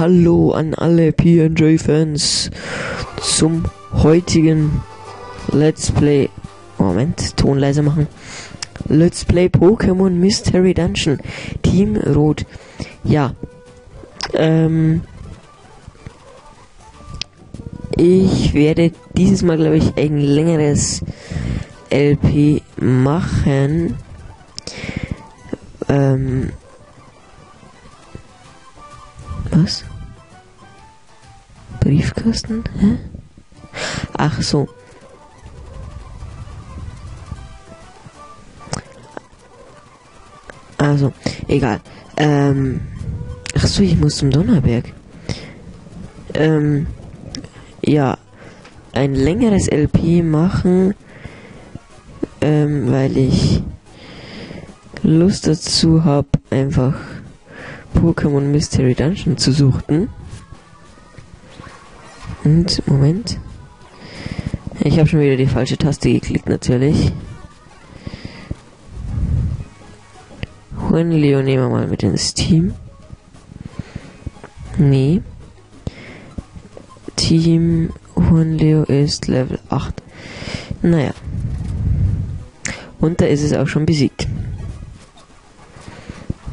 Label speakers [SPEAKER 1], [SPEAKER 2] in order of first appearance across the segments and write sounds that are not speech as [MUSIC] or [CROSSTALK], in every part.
[SPEAKER 1] Hallo an alle PNJ-Fans zum heutigen Let's Play. Moment, Ton leiser machen. Let's Play Pokémon Mystery Dungeon. Team Rot. Ja. Ähm. Ich werde dieses Mal, glaube ich, ein längeres LP machen. Ähm. Was? Briefkasten? Hä? Ach so. Also, egal. Ähm. Ach so, ich muss zum Donnerberg. Ähm. Ja. Ein längeres LP machen. Ähm, weil ich Lust dazu habe, einfach Pokémon Mystery Dungeon zu suchten. Und, Moment. Ich habe schon wieder die falsche Taste geklickt, natürlich. Juan Leo nehmen wir mal mit ins Team. Nee. Team Juan Leo ist Level 8. Naja. Und da ist es auch schon besiegt.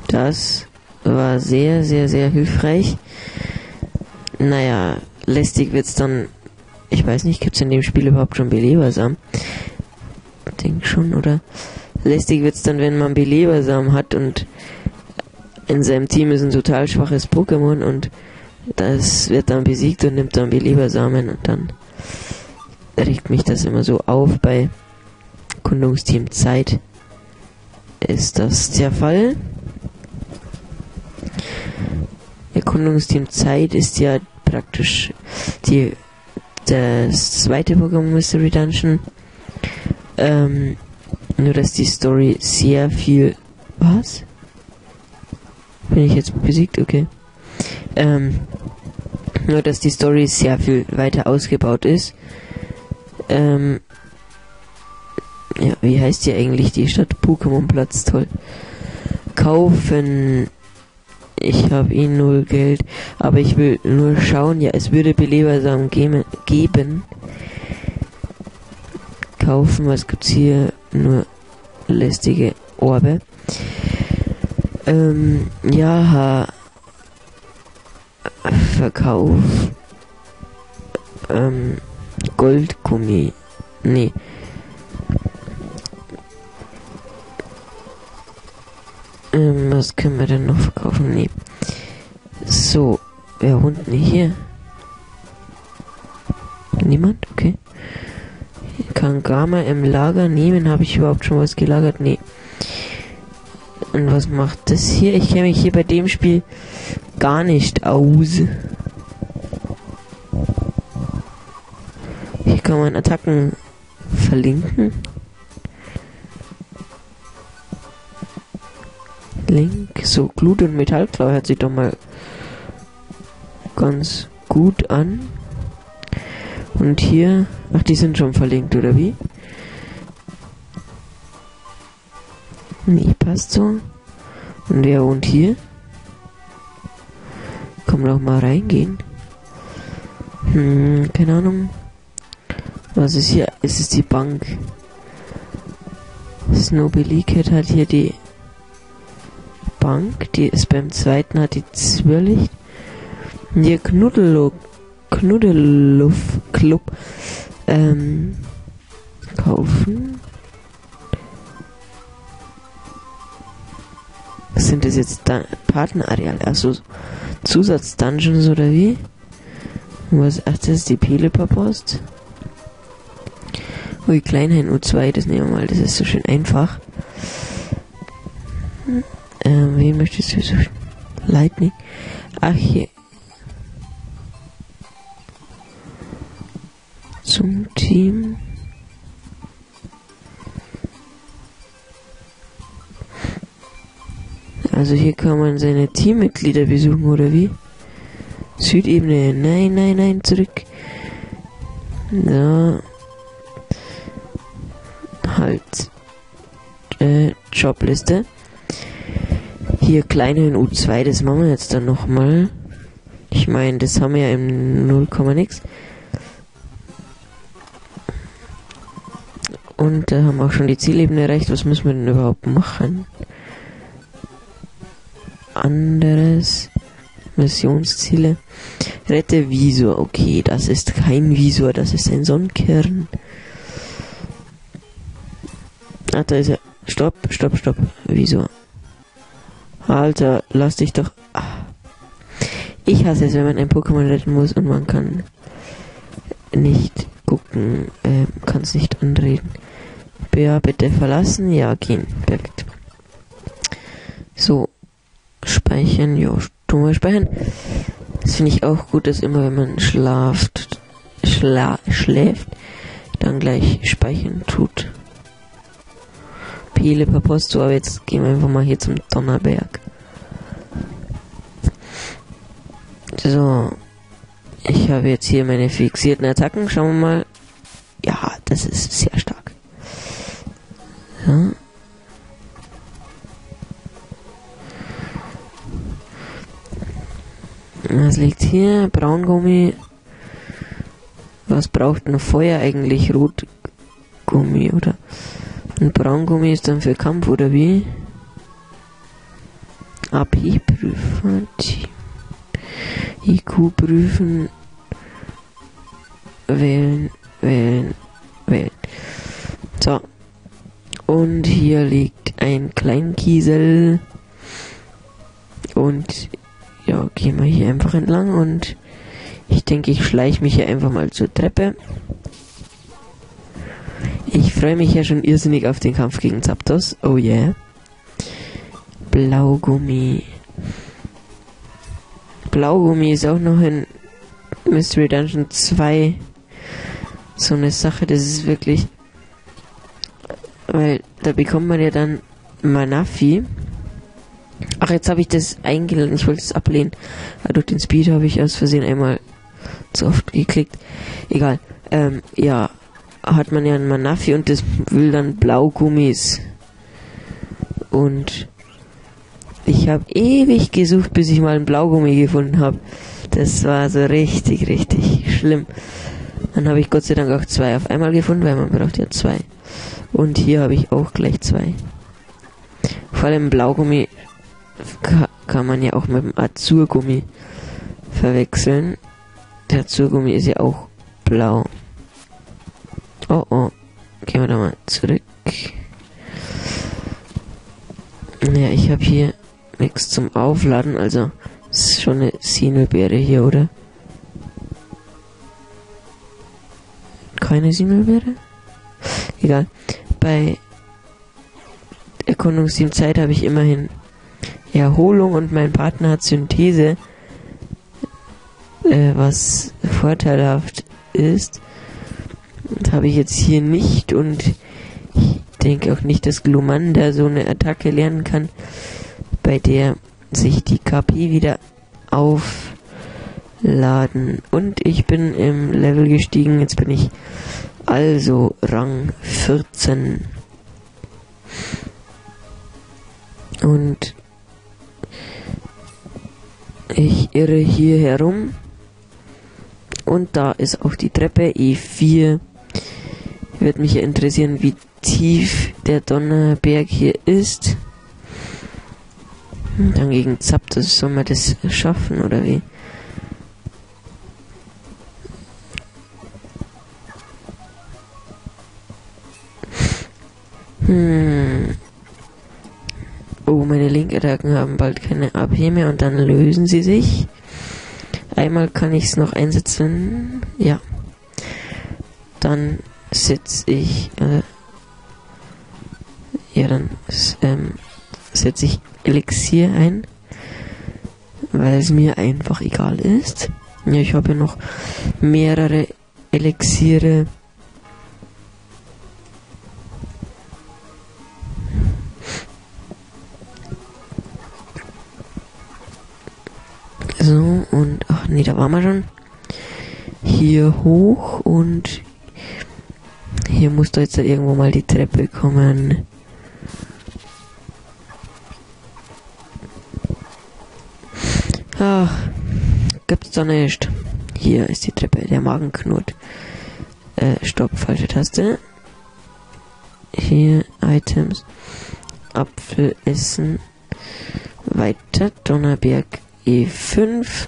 [SPEAKER 1] Das war sehr, sehr, sehr hilfreich. Naja, lästig wird's dann. Ich weiß nicht, gibt's in dem Spiel überhaupt schon Belebersamen? Denk schon, oder? Lästig wird's dann, wenn man Belebersamen hat und in seinem Team ist ein total schwaches Pokémon und das wird dann besiegt und nimmt dann Belebersamen und dann regt mich das immer so auf. Bei Kundungsteam Zeit ist das der Fall. Erkundungsteam Zeit ist ja praktisch die das zweite Pokémon Mystery Dungeon. Ähm, nur dass die Story sehr viel. Was? Bin ich jetzt besiegt? Okay. Ähm, nur dass die Story sehr viel weiter ausgebaut ist. Ähm, ja, wie heißt hier eigentlich die Stadt? Pokémon Platz, toll. Kaufen ich habe eh null Geld, aber ich will nur schauen. Ja, es würde Belebersamen geben. Kaufen, was gibt's hier? Nur lästige Orbe. Ähm, ja, Verkauf. Ähm, Goldgummi. Nee. Ähm, was können wir denn noch verkaufen? Nee. So, wer wohnt denn hier? Niemand? Okay. Kann Gama im Lager nehmen? Habe ich überhaupt schon was gelagert? Nee. Und was macht das hier? Ich kenne mich hier bei dem Spiel gar nicht aus. Hier kann man Attacken verlinken. Link. So, Glut und Metallklau hört sich doch mal ganz gut an. Und hier, ach, die sind schon verlinkt, oder wie? Nee, passt so. Und wer wohnt hier? Komm doch mal reingehen. Hm, keine Ahnung. Was ist hier? Ist es die Bank? Snowbilly Cat hat hier die Bank, die ist beim zweiten, hat die Zwirlicht. Knuddello, Knuddeluff Club, ähm, kaufen. Was sind das jetzt? Da Partnerareal, also Zusatz-Dungeons oder wie? Was, ach, das ist die Pelepa-Post. Ui, Kleinhain U2, das nehmen wir mal, das ist so schön einfach. Hm. Ähm, wen möchtest du so? Lightning. Ach, hier. Zum Team. Also hier kann man seine Teammitglieder besuchen, oder wie? Südebene. Nein, nein, nein, zurück. So. Halt. Äh, Jobliste. Hier kleine in U2, das machen wir jetzt dann nochmal. Ich meine, das haben wir ja im 0, nix. Und da äh, haben auch schon die Zielebene erreicht. Was müssen wir denn überhaupt machen? Anderes. Missionsziele. Rette Visor. Okay, das ist kein Visor, das ist ein Sonnenkern. Ah, da ist er. Stopp, stopp, stopp. Visor. Alter, lass dich doch. Ich hasse es, wenn man ein Pokémon retten muss und man kann nicht gucken, äh, kann es nicht anreden. Ja, bitte verlassen. Ja, gehen. Perfekt. So. Speichern. Ja, stumme speichern. Das finde ich auch gut, dass immer wenn man schlaft, schla schläft, dann gleich speichern tut. Pele per Posto, aber jetzt gehen wir einfach mal hier zum Donnerberg. So. Ich habe jetzt hier meine fixierten Attacken. Schauen wir mal. Ja, das ist sehr stark. So. Was liegt hier? Braungummi. Was braucht ein Feuer eigentlich? Rotgummi, oder? Ein Braungummi ist dann für Kampf, oder wie? AP prüfen. IQ prüfen. Wählen, wählen, wählen. So. Und hier liegt ein Kleinkiesel. Und ja, gehen wir hier einfach entlang und ich denke, ich schleiche mich hier einfach mal zur Treppe. Ich freue mich ja schon irrsinnig auf den Kampf gegen Zapdos. Oh yeah. Blaugummi. Blaugummi ist auch noch in Mystery Dungeon 2 so eine Sache, das ist wirklich. Weil da bekommt man ja dann Manafi. Ach, jetzt habe ich das eingeladen. Ich wollte es ablehnen. Aber durch den Speed habe ich aus Versehen einmal zu oft geklickt. Egal. Ähm, ja, hat man ja ein Manafi und das will dann Blaugummis. Und ich habe ewig gesucht, bis ich mal ein Blaugummi gefunden habe. Das war so richtig, richtig schlimm. Dann habe ich Gott sei Dank auch zwei auf einmal gefunden, weil man braucht ja zwei. Und hier habe ich auch gleich zwei. Vor allem Blaugummi kann man ja auch mit dem Azurgummi verwechseln. Der Azurgummi ist ja auch blau. Oh oh. Gehen wir da mal zurück. Ja, ich habe hier nichts zum Aufladen, also ist schon eine Sinelbeere hier, oder? Keine Sinelbeere? Egal. Bei Erkundungsteam Zeit habe ich immerhin Erholung und mein Partner hat Synthese, äh, was vorteilhaft ist. Das habe ich jetzt hier nicht und ich denke auch nicht, dass Glumanda so eine Attacke lernen kann, bei der sich die KP wieder aufladen. Und ich bin im Level gestiegen, jetzt bin ich also Rang 14. Und ich irre hier herum. Und da ist auch die Treppe E4. Wird mich interessieren, wie tief der Donnerberg hier ist. Dann gegen Zapp, das soll man das schaffen, oder wie? Hm. Oh, meine Linkattacken haben bald keine AP mehr und dann lösen sie sich. Einmal kann ich es noch einsetzen. Ja. Dann setze ich. Äh, ja, dann ähm, setze ich Elixier ein. Weil es mir einfach egal ist. Ja, ich habe ja noch mehrere Elixiere So, und, ach nee, da waren wir schon. Hier hoch und hier muss da jetzt irgendwo mal die Treppe kommen. Ach, gibt's da nicht. Hier ist die Treppe, der Magen knurrt. Äh, stopp, falsche Taste. Hier, Items. Apfel essen. Weiter, Donnerberg E5.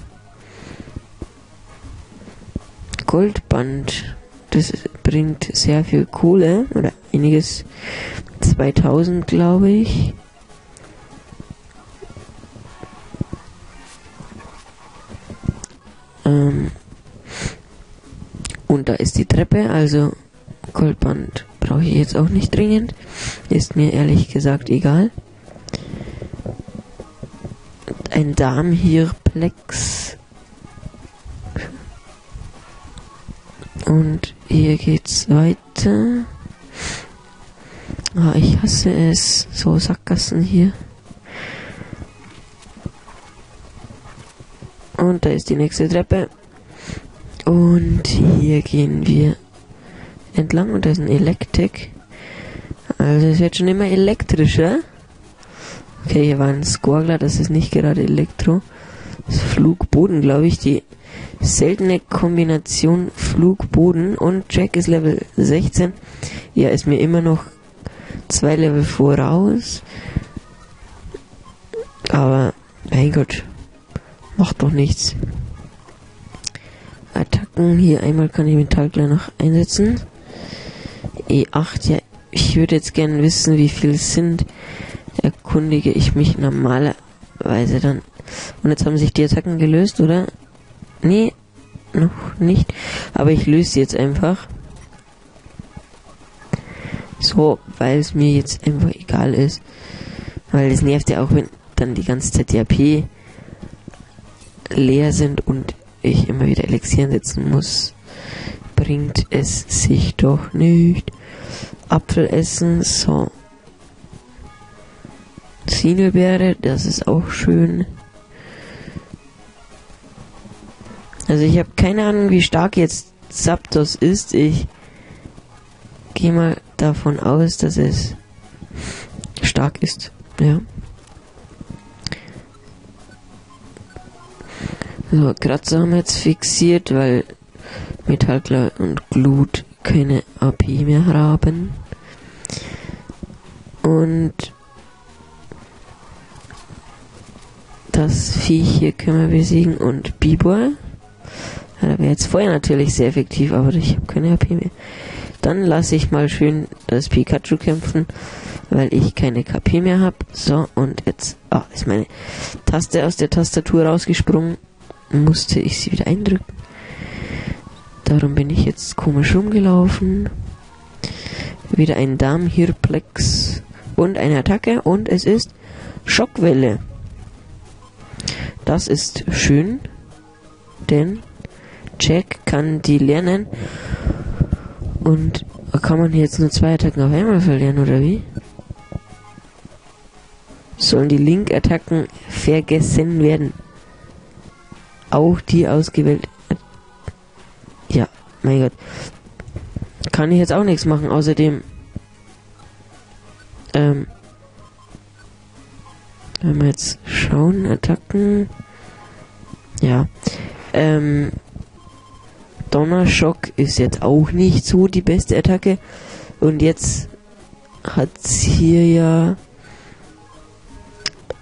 [SPEAKER 1] Goldband. Das bringt sehr viel Kohle oder einiges. 2000 glaube ich. Ähm und da ist die Treppe, also Goldband brauche ich jetzt auch nicht dringend. Ist mir ehrlich gesagt egal. Ein Darmhirplex. Und hier geht's weiter. Ah, ich hasse es. So Sackgassen hier. Und da ist die nächste Treppe. Und hier gehen wir entlang und da ist ein Elektrik. Also es wird schon immer elektrischer. Okay, hier war ein Skorgler, das ist nicht gerade Elektro. Das Flugboden, glaube ich, die seltene Kombination Flugboden und Jack ist Level 16. Ja, ist mir immer noch zwei Level voraus. Aber, mein Gott, macht doch nichts. Attacken, hier einmal kann ich Metallklar noch einsetzen. E8, ja, ich würde jetzt gerne wissen, wie viel sind. Erkundige ich mich normalerweise dann. Und jetzt haben sich die Attacken gelöst, oder? Nee, noch nicht. Aber ich löse sie jetzt einfach. So, weil es mir jetzt einfach egal ist. Weil es nervt ja auch, wenn dann die ganze Zeit die AP leer sind und ich immer wieder Elixieren setzen muss. Bringt es sich doch nicht. Apfel essen, so. Sinelbeere, das ist auch schön. Also ich habe keine Ahnung, wie stark jetzt Zapdos ist. Ich gehe mal davon aus, dass es stark ist. Ja. So, Kratzer haben wir jetzt fixiert, weil Metallklar und Glut keine AP mehr haben. Und das Viech hier können wir besiegen und Bibor. Ja, wäre jetzt vorher natürlich sehr effektiv, aber ich habe keine AP mehr. Dann lasse ich mal schön das Pikachu kämpfen, weil ich keine KP mehr habe. So, und jetzt ah, ist meine Taste aus der Tastatur rausgesprungen. Musste ich sie wieder eindrücken. Darum bin ich jetzt komisch rumgelaufen. Wieder ein Darmhirplex und eine Attacke und es ist Schockwelle. Das ist schön, denn Jack kann die lernen. Und kann man jetzt nur zwei Attacken auf einmal verlieren, oder wie? Sollen die Link-Attacken vergessen werden? Auch die ausgewählt. Ja, mein Gott. Kann ich jetzt auch nichts machen, außerdem. Ähm. Wenn wir jetzt schauen, Attacken. Ja. Ähm, Donnerschock ist jetzt auch nicht so die beste Attacke. Und jetzt hat hier ja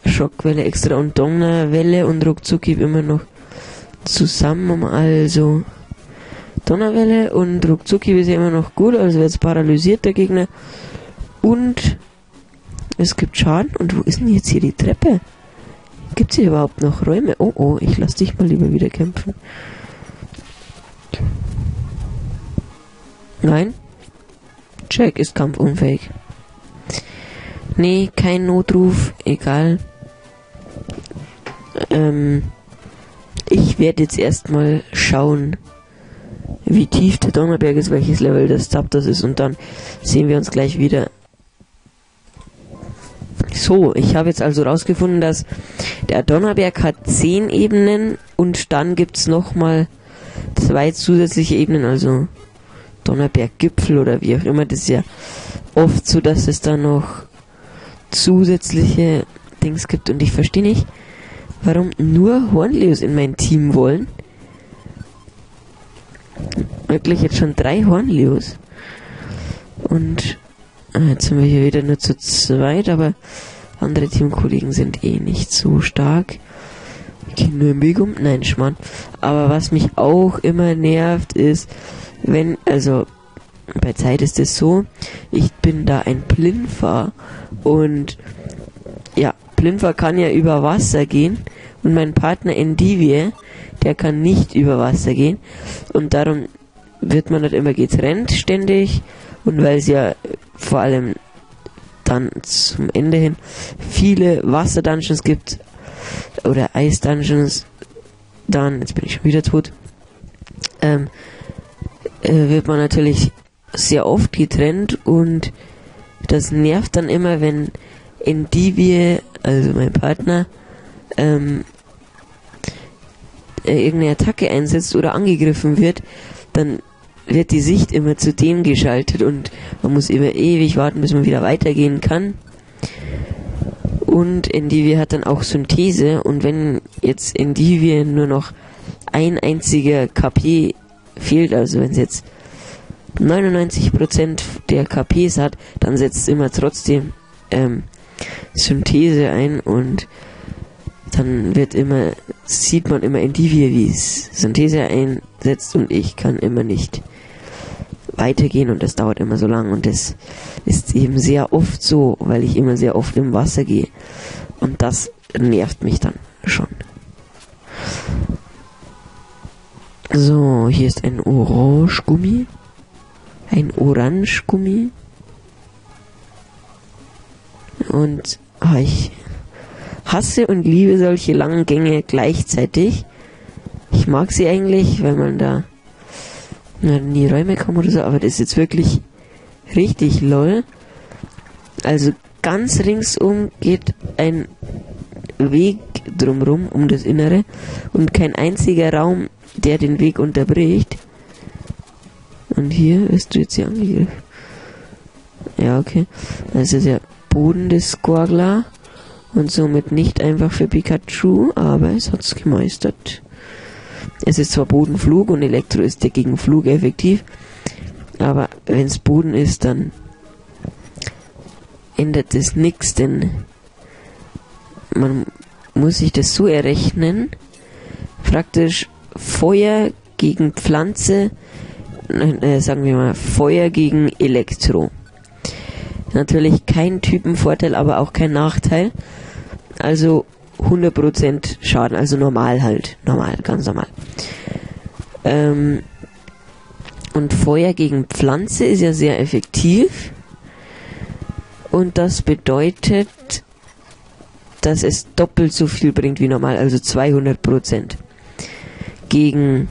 [SPEAKER 1] Schockwelle extra und Donnerwelle und Ruckzucki immer noch zusammen. Also Donnerwelle und Ruckzucki ist ja immer noch gut, also jetzt paralysiert der Gegner. Und es gibt Schaden. Und wo ist denn jetzt hier die Treppe? Gibt es hier überhaupt noch Räume? Oh oh, ich lass dich mal lieber wieder kämpfen. Nein. Jack ist kampfunfähig. Nee, kein Notruf, egal. Ähm, ich werde jetzt erstmal schauen, wie tief der Donnerberg ist, welches Level das Zapdos ist und dann sehen wir uns gleich wieder. So, ich habe jetzt also rausgefunden, dass der Donnerberg hat 10 Ebenen und dann gibt es nochmal zwei zusätzliche Ebenen, also Donnerberggipfel oder wie auch immer. Das ist ja oft so, dass es da noch zusätzliche Dings gibt und ich verstehe nicht, warum nur Hornleos in mein Team wollen. Wirklich jetzt schon drei Hornleos. Und äh, jetzt sind wir hier wieder nur zu zweit, aber andere Teamkollegen sind eh nicht so stark. Weg um. Nein, Schmarrn. Aber was mich auch immer nervt, ist, wenn, also bei Zeit ist es so, ich bin da ein Plinfer und ja, Plinfer kann ja über Wasser gehen und mein Partner Endivie, der kann nicht über Wasser gehen und darum wird man halt immer getrennt ständig und weil es ja vor allem dann zum Ende hin viele Wasser-Dungeons gibt oder Eis-Dungeons, dann, jetzt bin ich schon wieder tot, ähm, äh, wird man natürlich sehr oft getrennt und das nervt dann immer, wenn wir, also mein Partner, ähm, äh, irgendeine Attacke einsetzt oder angegriffen wird, dann wird die Sicht immer zu dem geschaltet und man muss immer ewig warten, bis man wieder weitergehen kann. Und Endivie hat dann auch Synthese. Und wenn jetzt Endivie nur noch ein einziger KP fehlt, also wenn es jetzt 99% der KPs hat, dann setzt immer trotzdem ähm, Synthese ein und dann wird immer, sieht man immer die wie es Synthese einsetzt und ich kann immer nicht weitergehen und das dauert immer so lang und das ist eben sehr oft so, weil ich immer sehr oft im Wasser gehe und das nervt mich dann schon. So, hier ist ein Orange-Gummi. Ein Orange-Gummi. Und oh, ich hasse und liebe solche langen Gänge gleichzeitig. Ich mag sie eigentlich, weil man da in die Räume kommt oder so, aber das ist jetzt wirklich richtig lol. Also ganz ringsum geht ein Weg drumrum um das Innere und kein einziger Raum, der den Weg unterbricht. Und hier wirst du jetzt hier angegriffen. Ja, okay. Das ist der Boden des Squagla und somit nicht einfach für Pikachu, aber es hat's gemeistert. Es ist zwar Bodenflug und Elektro ist ja gegen Flug effektiv, aber wenn es Boden ist, dann ändert es nichts, denn man muss sich das so errechnen, praktisch Feuer gegen Pflanze, äh, sagen wir mal Feuer gegen Elektro. Natürlich kein Typenvorteil, aber auch kein Nachteil. Also 100% Schaden, also normal halt. Normal, ganz normal. Ähm, und Feuer gegen Pflanze ist ja sehr effektiv. Und das bedeutet, dass es doppelt so viel bringt wie normal, also 200%. Gegen,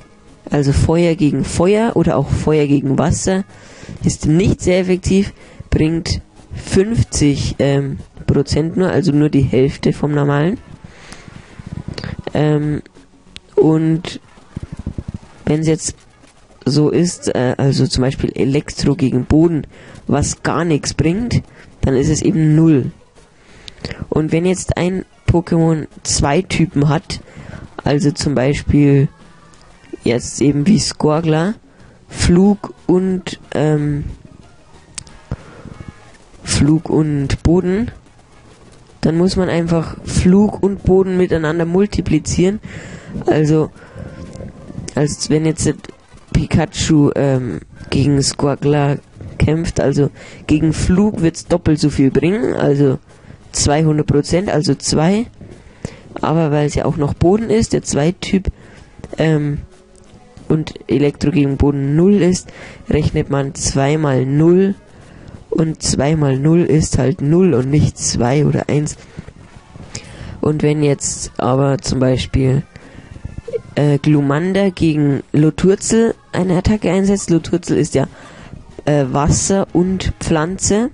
[SPEAKER 1] also Feuer gegen Feuer oder auch Feuer gegen Wasser ist nicht sehr effektiv, bringt 50 ähm, Prozent nur, also nur die Hälfte vom normalen. Ähm, und wenn es jetzt so ist, äh, also zum Beispiel Elektro gegen Boden, was gar nichts bringt, dann ist es eben null. Und wenn jetzt ein Pokémon zwei Typen hat, also zum Beispiel jetzt eben wie Squirgler, Flug und ähm, Flug und Boden, dann muss man einfach Flug und Boden miteinander multiplizieren. Also, als wenn jetzt Pikachu ähm, gegen Squirgler kämpft, also gegen Flug wird es doppelt so viel bringen, also 200 Prozent, also 2. Aber weil es ja auch noch Boden ist, der Zweityp, ähm, und Elektro gegen Boden 0 ist, rechnet man 2 mal 0 und 2 mal 0 ist halt 0 und nicht 2 oder 1. Und wenn jetzt aber zum Beispiel äh, Glumander gegen Loturzel eine Attacke einsetzt, Loturzel ist ja äh, Wasser und Pflanze,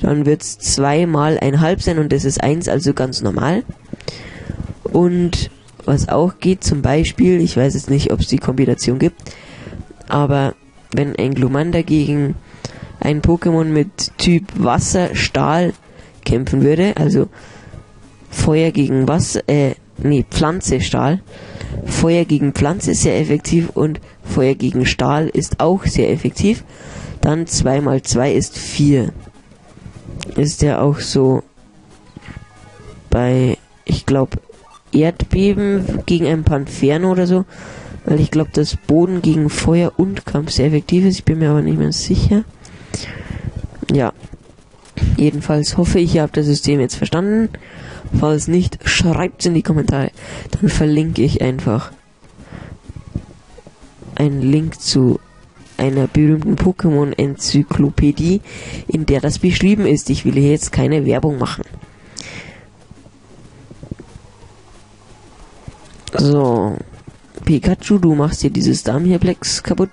[SPEAKER 1] dann wird es 2 mal 1,5 sein und das ist 1, also ganz normal. Und was auch geht, zum Beispiel, ich weiß jetzt nicht, ob es die Kombination gibt, aber wenn ein Glumander gegen ein Pokémon mit Typ Wasser, Stahl kämpfen würde, also Feuer gegen Wasser, äh, nee, Pflanze Stahl. Feuer gegen Pflanze ist sehr effektiv und Feuer gegen Stahl ist auch sehr effektiv. Dann 2 mal 2 ist 4. Ist ja auch so bei, ich glaube, Erdbeben gegen ein Panferno oder so. Weil ich glaube, dass Boden gegen Feuer und Kampf sehr effektiv ist. Ich bin mir aber nicht mehr sicher. Ja. Jedenfalls hoffe ich, ihr habt das System jetzt verstanden. Falls nicht, schreibt es in die Kommentare. Dann verlinke ich einfach einen Link zu einer berühmten Pokémon-Enzyklopädie, in der das beschrieben ist. Ich will hier jetzt keine Werbung machen. So. Pikachu, du machst hier dieses Damierplex kaputt.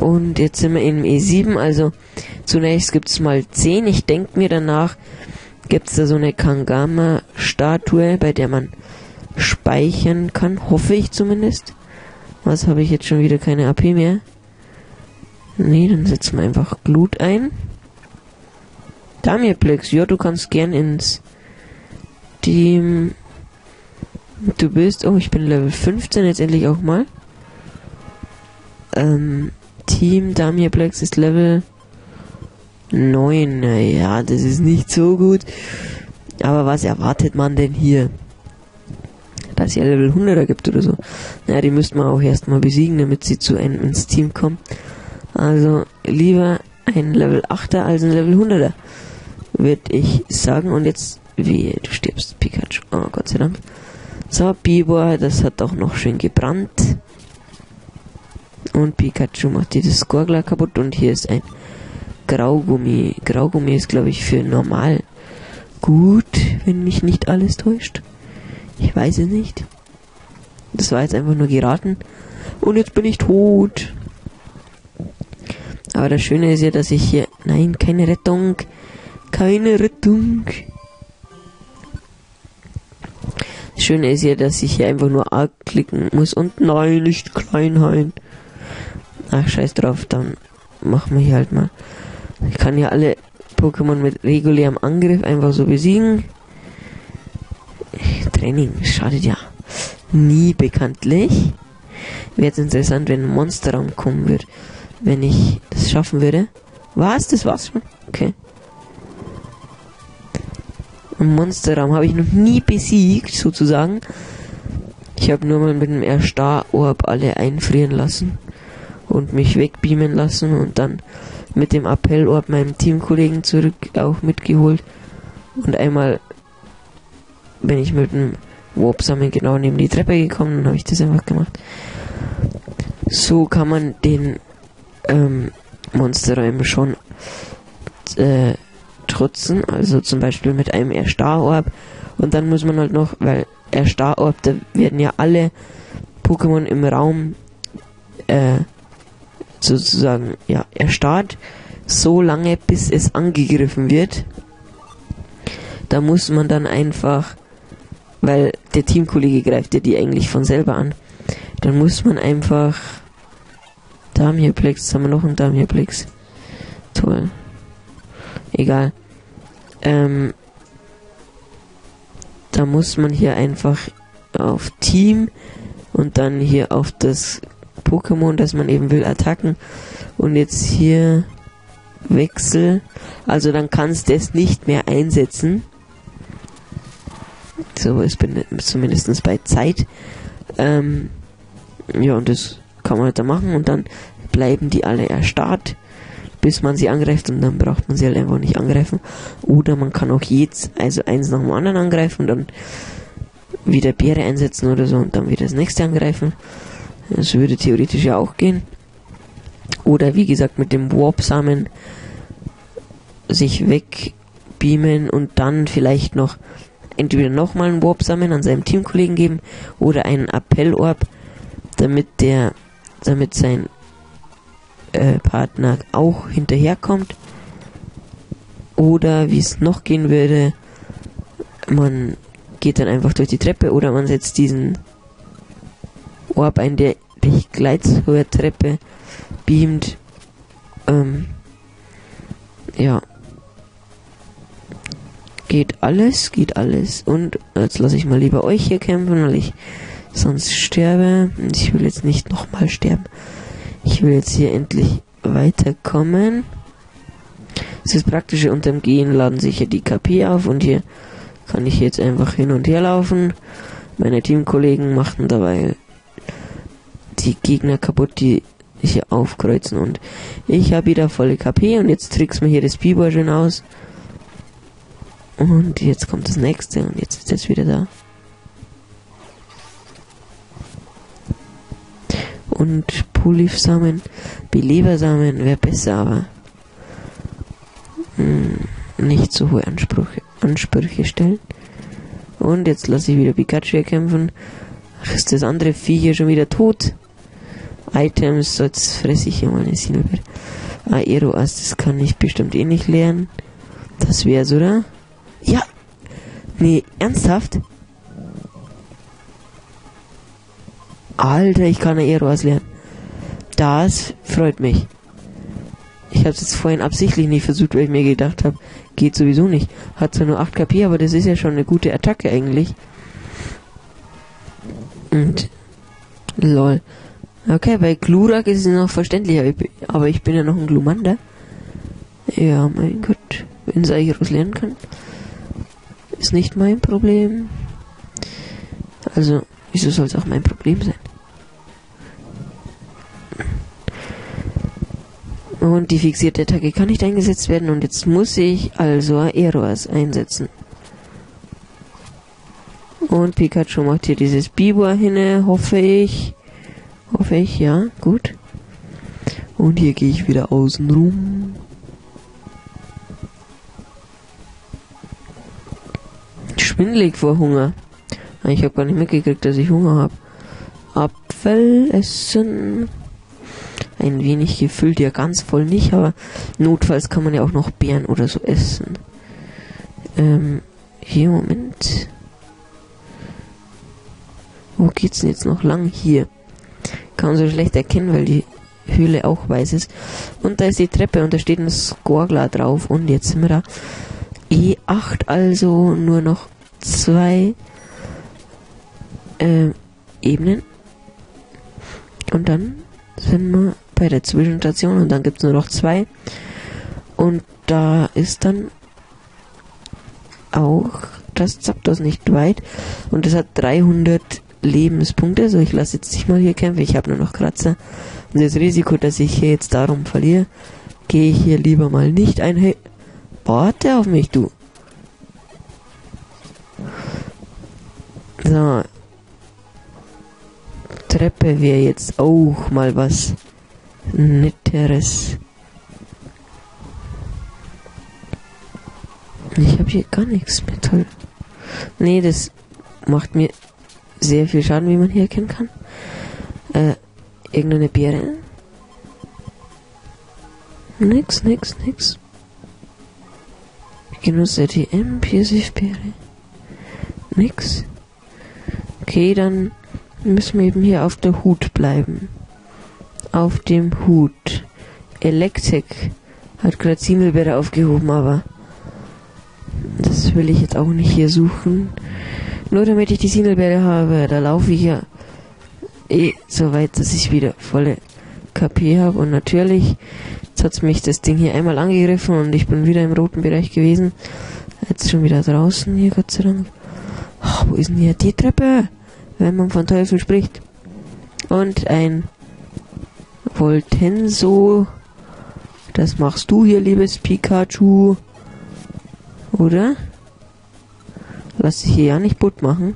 [SPEAKER 1] Und jetzt sind wir im E7, also zunächst gibt es mal 10. Ich denke mir danach, gibt es da so eine Kangama-Statue, bei der man speichern kann. Hoffe ich zumindest. Was habe ich jetzt schon wieder keine AP mehr? Nee, dann setzen wir einfach Glut ein. Damirplex, ja, du kannst gern ins Team. Du bist, oh, ich bin Level 15 jetzt endlich auch mal. Ähm, Team Damirplex ist Level 9. Naja, das ist nicht so gut. Aber was erwartet man denn hier? Dass ja Level 100er gibt oder so. Naja, die müsste man auch erstmal besiegen, damit sie zu einem ins Team kommen. Also lieber ein Level 8er als ein Level 100er würde ich sagen. Und jetzt, wie du stirbst, Pikachu. Oh, Gott sei Dank. So, Bibor, das hat auch noch schön gebrannt. Und Pikachu macht dieses Skorgler kaputt. Und hier ist ein Graugummi. Graugummi ist, glaube ich, für normal gut, wenn mich nicht alles täuscht. Ich weiß es nicht. Das war jetzt einfach nur geraten. Und jetzt bin ich tot. Aber das Schöne ist ja, dass ich hier... Nein, keine Rettung. Keine Rettung. Das Schöne ist ja, dass ich hier einfach nur A klicken muss und nein, nicht Kleinheit. Ach, scheiß drauf, dann machen wir hier halt mal. Ich kann ja alle Pokémon mit regulärem Angriff einfach so besiegen. Training schadet ja nie bekanntlich. Wäre interessant, wenn ein Monsterraum kommen würde. Wenn ich das schaffen würde. Was? Das war's schon? Okay. Ein Monsterraum habe ich noch nie besiegt, sozusagen. Ich habe nur mal mit einem Erstar-Orb alle einfrieren lassen und mich wegbeamen lassen und dann mit dem Appellorb meinem Teamkollegen zurück auch mitgeholt. Und einmal bin ich mit dem Warp-Sammeln genau neben die Treppe gekommen und habe ich das einfach gemacht. So kann man den ähm, Monsterräumen schon äh, trutzen, also zum Beispiel mit einem Erstar-Orb. Und dann muss man halt noch, weil Erstar-Orb, da werden ja alle Pokémon im Raum äh, sozusagen ja erstarrt, so lange bis es angegriffen wird. Da muss man dann einfach, weil der Teamkollege greift ja die eigentlich von selber an, dann muss man einfach Damierplex, haben wir noch einen Damierplex. Toll. Egal. Ähm, da muss man hier einfach auf Team und dann hier auf das Pokémon, das man eben will, attacken. Und jetzt hier Wechsel. Also dann kannst du es nicht mehr einsetzen. So ist zumindest bei Zeit. Ähm, ja, und das kann man halt da machen und dann bleiben die alle erstarrt, bis man sie angreift und dann braucht man sie halt einfach nicht angreifen. Oder man kann auch jetzt, also eins nach dem anderen angreifen und dann wieder Beere einsetzen oder so und dann wieder das nächste angreifen. Das würde theoretisch ja auch gehen. Oder wie gesagt mit dem Warp-Samen sich wegbeamen und dann vielleicht noch entweder nochmal einen Warp-Samen an seinem Teamkollegen geben oder einen Appell-Orb, damit der, damit sein äh, Partner auch hinterherkommt. Oder wie es noch gehen würde, man geht dann einfach durch die Treppe oder man setzt diesen Orb ein, der dich gleich zur Treppe beamt. Ähm, Ja. Geht alles, geht alles. Und jetzt lasse ich mal lieber euch hier kämpfen, weil ich sonst sterbe. Ich will jetzt nicht nochmal sterben. Ich will jetzt hier endlich weiterkommen. Das ist praktische unterm Gehen laden sich hier die KP auf und hier kann ich jetzt einfach hin und her laufen. Meine Teamkollegen machten dabei die Gegner kaputt, die hier aufkreuzen und ich habe wieder volle KP und jetzt trickst mir hier das B-Boy schön aus. Und jetzt kommt das nächste und jetzt ist es wieder da. Und Pulifsamen, Belebersamen wäre besser, aber mh, hm, nicht so hohe Ansprüche, Ansprüche stellen. Und jetzt lasse ich wieder Pikachu kämpfen. Ach, ist das andere Vieh hier schon wieder tot? Items, so jetzt fresse ich hier mal eine Sinelbeere. Aeroas, das kann ich bestimmt eh nicht lernen. Das wär's, oder? Ja! Nee, ernsthaft? Alter, ich kann Aeroas lernen. Das freut mich. Ich habe es jetzt vorhin absichtlich nicht versucht, weil ich mir gedacht habe, geht sowieso nicht. Hat zwar nur 8 KP, aber das ist ja schon eine gute Attacke eigentlich. Und lol. Okay, bei Glurak ist es noch verständlicher, aber ich bin ja noch ein Glumander. Ja, mein Gott, wenn Sairos lernen kann, ist nicht mein Problem. Also, wieso soll es auch mein Problem sein? Und die fixierte Attacke kann nicht eingesetzt werden und jetzt muss ich also Aeroas einsetzen. Und Pikachu macht hier dieses Biber hin, hoffe ich. Hoffe ich, ja, gut. Und hier gehe ich wieder außen rum. Schwindelig vor Hunger. Ich habe gar nicht mitgekriegt, dass ich Hunger habe. Apfel essen ein wenig gefüllt, ja ganz voll nicht, aber notfalls kann man ja auch noch Beeren oder so essen. Ähm, hier, Moment. Wo geht's denn jetzt noch lang? Hier. Kann man so schlecht erkennen, weil die Höhle auch weiß ist. Und da ist die Treppe und da steht ein Skorgler drauf. Und jetzt sind wir da. E8, also nur noch zwei äh, Ebenen. Und dann sind wir bei der Zwischenstation und dann gibt es nur noch zwei. Und da ist dann auch das Zapdos nicht weit und es hat 300 Lebenspunkte. So, ich lasse jetzt nicht mal hier kämpfen. Ich habe nur noch Kratzer. Und das Risiko, dass ich hier jetzt darum verliere, gehe ich hier lieber mal nicht ein. Hey, warte auf mich, du. So. Treppe wäre jetzt auch mal was netteres. Ich habe hier gar nichts mehr, toll. Nee, das macht mir sehr viel Schaden, wie man hier erkennen kann. Äh, irgendeine Beere. Nix, nix, nix. Genutze die M-Pirsif-Beere. Nix. Okay, dann müssen wir eben hier auf der Hut bleiben auf dem Hut. Elektrik hat gerade Ziemelbeere aufgehoben, aber das will ich jetzt auch nicht hier suchen. Nur damit ich die Sinelbeere habe, da laufe ich ja eh so weit, dass ich wieder volle KP habe. Und natürlich, jetzt hat mich das Ding hier einmal angegriffen und ich bin wieder im roten Bereich gewesen. Jetzt schon wieder draußen hier, Gott sei Dank. Oh, wo ist denn hier die Treppe? Wenn man von Teufel spricht. Und ein Voltenso. Das machst du hier, liebes Pikachu. Oder? Lass dich hier ja nicht butt machen.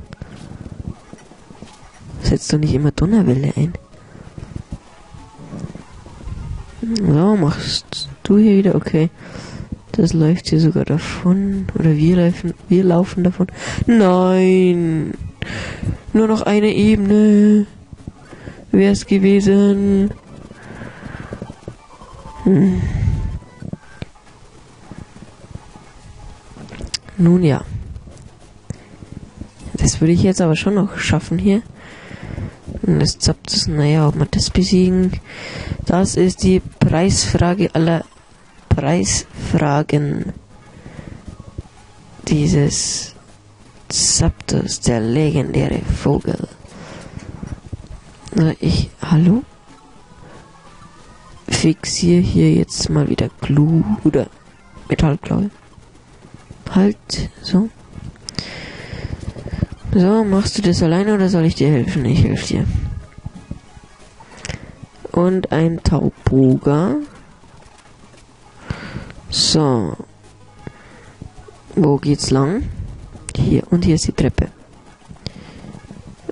[SPEAKER 1] Setzt doch nicht immer Donnerwelle ein. So, machst du hier wieder, okay. Das läuft hier sogar davon. Oder wir laufen, wir laufen davon. Nein! Nur noch eine Ebene. Wär's gewesen. Hm. Nun ja. Das würde ich jetzt aber schon noch schaffen hier. Und das Zapdos, naja, ob wir das besiegen, das ist die Preisfrage aller Preisfragen dieses Zapdos, der legendäre Vogel. Na, ich, hallo? Fixier hier jetzt mal wieder Glu oder Metallklaue. Halt, so. So, machst du das alleine oder soll ich dir helfen? Ich helfe dir. Und ein Tauboga. So. Wo geht's lang? Hier. Und hier ist die Treppe.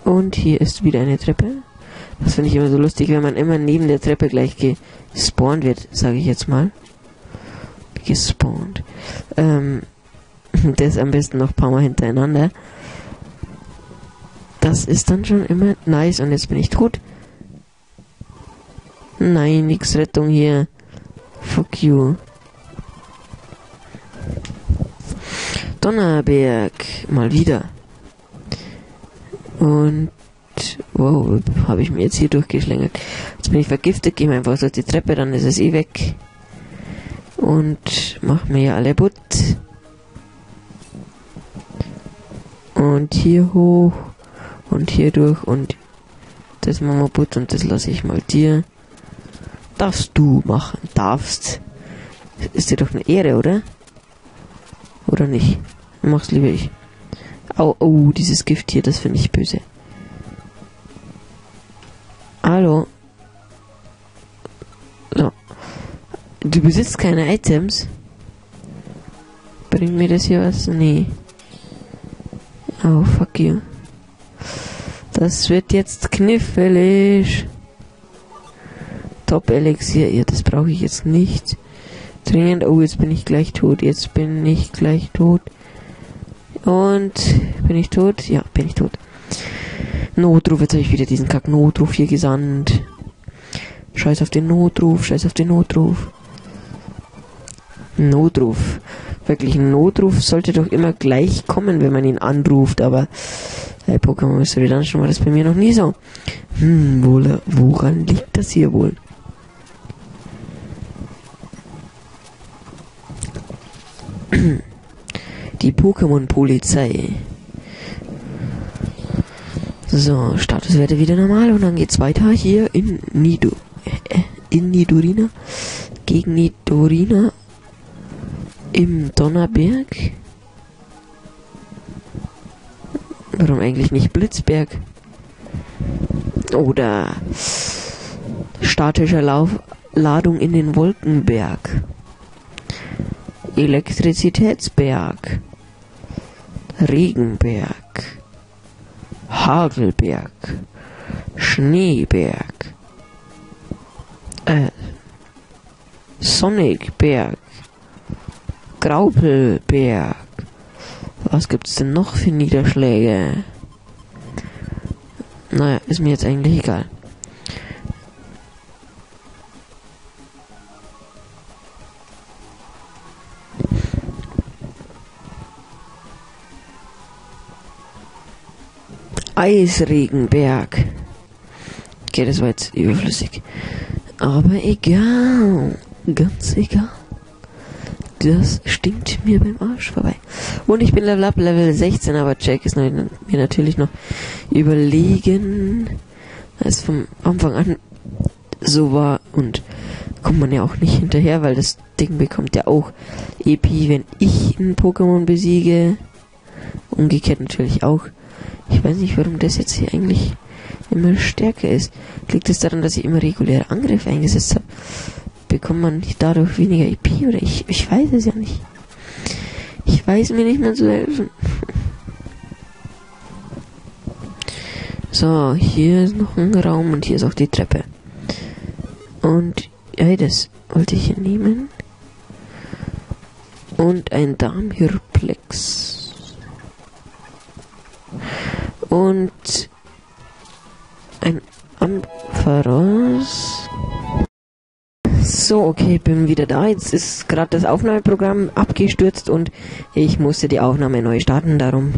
[SPEAKER 1] Und hier ist wieder eine Treppe. Das finde ich immer so lustig, wenn man immer neben der Treppe gleich gespawnt wird, sage ich jetzt mal. Gespawnt. Ähm, [LAUGHS] das am besten noch ein paar Mal hintereinander. Das ist dann schon immer nice. Und jetzt bin ich tot. Nein, nix Rettung hier. Fuck you. Donnerberg. Mal wieder. Und wow, habe ich mir jetzt hier durchgeschlängelt. Jetzt bin ich vergiftet, gehe einfach so die Treppe, dann ist es eh weg. Und mach mir ja alle Butt. Und hier hoch. Und hier durch. Und das Butt und das lasse ich mal dir. Darfst du machen. Darfst. Ist dir doch eine Ehre, oder? Oder nicht? Mach's lieber ich. Au, oh, dieses Gift hier, das finde ich böse. Hallo. So. Du besitzt keine Items? Bringt mir das hier was? Nee. Oh, fuck you. Das wird jetzt knifflig. Top Elixier. Ja, das brauche ich jetzt nicht. Dringend. Oh, jetzt bin ich gleich tot. Jetzt bin ich gleich tot. Und bin ich tot? Ja, bin ich tot. Notruf, jetzt habe ich wieder diesen Kack Notruf hier gesandt. Scheiß auf den Notruf, scheiß auf den Notruf. Notruf. Wirklich, ein Notruf sollte doch immer gleich kommen, wenn man ihn anruft, aber bei Pokémon Mystery Dungeon war das bei mir noch nie so. Hm, woran liegt das hier wohl? [CLEARS THROAT] Die Pokémon-Polizei. So, Statuswerte wieder normal und dann geht's weiter hier in Nido. Äh, in Nidorina. Gegen Nidorina. Im Donnerberg. Eigentlich nicht Blitzberg? Oder statischer Lauf Ladung in den Wolkenberg. Elektrizitätsberg. Regenberg. Hagelberg. Schneeberg. Äh. Sonicberg. Graupelberg. Was gibt's denn noch für Niederschläge? Naja, ist mir jetzt eigentlich egal. Eisregenberg. Okay, das war jetzt überflüssig. Aber egal. Ganz egal. Das stinkt mir beim Arsch vorbei. Und ich bin Level Up, Level 16, aber Jack ist mir natürlich noch überlegen, als vom Anfang an so war und kommt man ja auch nicht hinterher, weil das Ding bekommt ja auch EP, wenn ich einen Pokémon besiege. Umgekehrt natürlich auch. Ich weiß nicht, warum das jetzt hier eigentlich immer stärker ist. Liegt es das daran, dass ich immer reguläre Angriffe eingesetzt habe? Bekommt man nicht dadurch weniger EP oder ich, ich weiß es ja nicht. Ich weiß mir nicht mehr zu helfen. So, hier ist noch ein Raum und hier ist auch die Treppe. Und, ja, das wollte ich hier nehmen. Und ein Darmhirplex und ein Ampharos. So, okay, bin wieder da. Jetzt ist gerade das Aufnahmeprogramm abgestürzt und ich musste die Aufnahme neu starten. Darum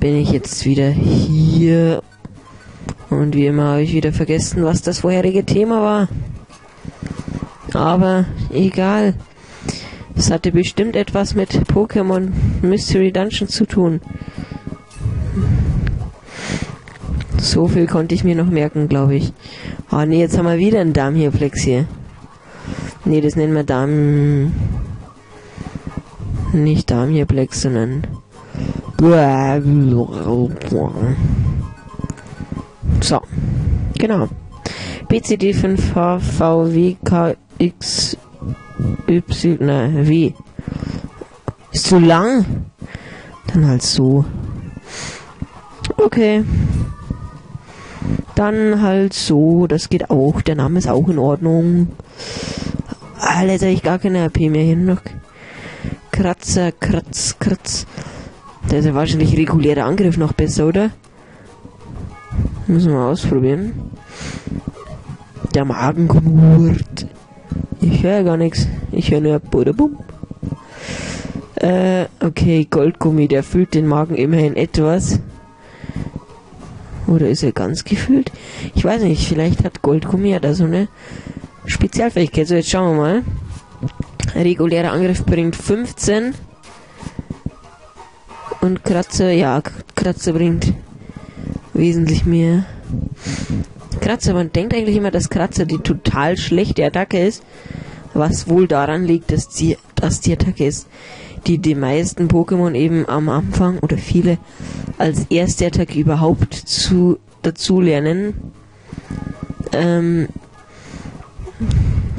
[SPEAKER 1] bin ich jetzt wieder hier. Und wie immer habe ich wieder vergessen, was das vorherige Thema war. Aber egal. Es hatte bestimmt etwas mit Pokémon Mystery Dungeon zu tun. So viel konnte ich mir noch merken, glaube ich. Oh, nee, jetzt haben wir wieder einen Darmhirplex hier. Nee, das nennen wir Darm... Nicht Darmhirplex, sondern... So. Genau. BCD5HVWKX Y, na, W. Ist zu lang? Dann halt so. Okay. Dann halt so, das geht auch. Der Name ist auch in Ordnung. Alter, habe ich gar keine AP mehr hier noch. Kratzer, Kratz, Kratz. Da ist ja wahrscheinlich regulärer Angriff noch besser, oder? Müssen wir ausprobieren. Der Magen knurrt. Ich höre gar nichts. Ich höre nur Budabum. Äh, okay, Goldgummi, der füllt den Magen immerhin etwas. Oder ist er ganz gefüllt? Ich weiß nicht, vielleicht hat Goldgummi ja da so eine Spezialfähigkeit. So, jetzt schauen wir mal. Regulärer Angriff bringt 15. Und Kratzer, ja, Kratzer bringt wesentlich mehr. Kratzer, man denkt eigentlich immer, dass Kratzer die total schlechte Attacke ist. Was wohl daran liegt, dass die, dass die Attacke ist, die die meisten Pokémon eben am Anfang oder viele als erste Attacke überhaupt zu dazu lernen. Ähm,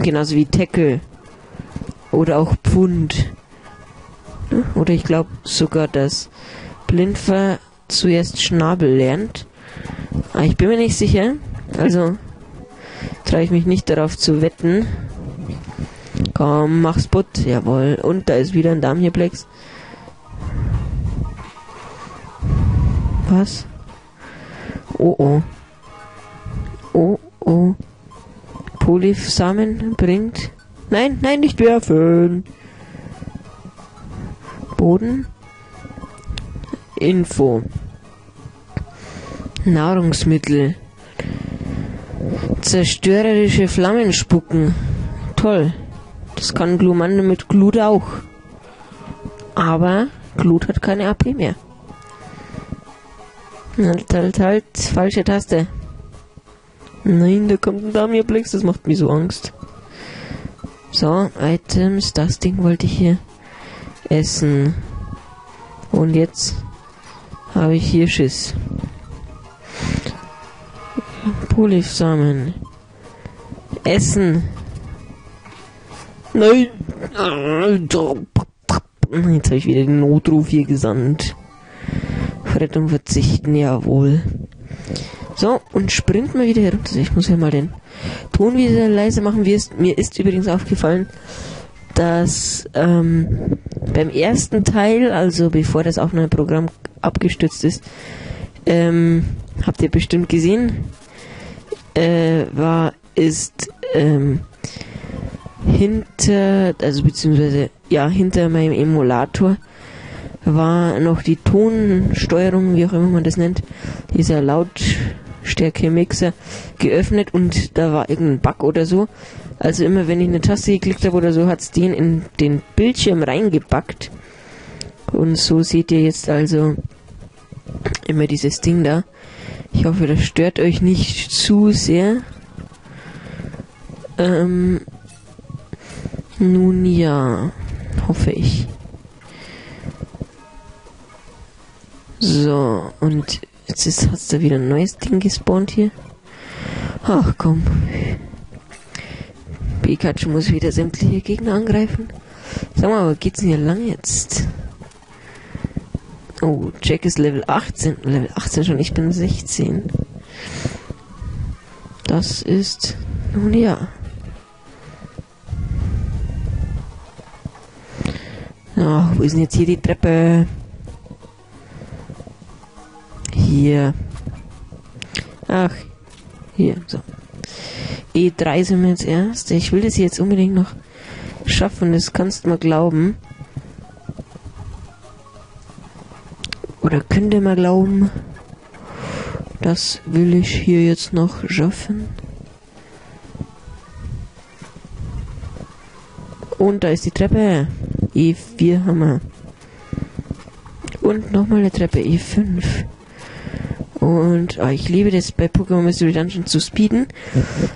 [SPEAKER 1] genauso wie Tackle oder auch Pfund. Oder ich glaube sogar, dass Blindfer zuerst Schnabel lernt. Aber ah, ich bin mir nicht sicher. Also traue ich mich nicht darauf zu wetten. Komm, mach's Butt. Jawohl. Und da ist wieder ein Darmhirplex. Was? Oh oh. Oh oh. Polyph-Samen bringt. Nein, nein, nicht werfen. Boden. Info. Nahrungsmittel. Zerstörerische Flammen spucken. Toll. Das kann Glumande mit Glut auch. Aber Glut hat keine AP mehr. Halt, halt, halt. Falsche Taste. Nein, da kommt ein Damirplex, das macht mir so Angst. So, Items, das Ding wollte ich hier essen. Und jetzt habe ich hier Schiss. Polypsamen. Essen. Nein. Jetzt habe ich wieder den Notruf hier gesandt. Rettung verzichten, jawohl. So, und springt mal wieder herunter. Ich muss ja mal den Ton wieder leise machen. Mir ist übrigens aufgefallen, dass ähm, beim ersten Teil, also bevor das Aufnahmeprogramm abgestürzt ist, ähm, habt ihr bestimmt gesehen, äh, war, ist ähm, hinter, also beziehungsweise ja, hinter meinem Emulator war noch die Tonsteuerung, wie auch immer man das nennt, dieser Lautstärke-Mixer geöffnet und da war irgendein Bug oder so. Also immer wenn ich eine Taste geklickt habe oder so, hat es den in den Bildschirm reingepackt. Und so seht ihr jetzt also immer dieses Ding da. Ich hoffe, das stört euch nicht zu sehr. Ähm, nun ja, hoffe ich. So, und jetzt ist, hast du wieder ein neues Ding gespawnt hier. Ach komm. Pikachu muss wieder sämtliche Gegner angreifen. Sag mal, wo geht's denn hier lang jetzt? Oh, Jack ist Level 18. Level 18 schon, ich bin 16. Das ist nun ja. Ach, wo ist denn jetzt hier die Treppe? Hier. Ach, hier, so. E3 sind wir jetzt erst. Ich will das jetzt unbedingt noch schaffen, das kannst du mal glauben. Oder könnt ihr mal glauben, das will ich hier jetzt noch schaffen. Und da ist die Treppe. E4 haben wir. Und nochmal eine Treppe, E5. Und oh, ich liebe das bei Pokémon Mystery Dungeon zu speeden.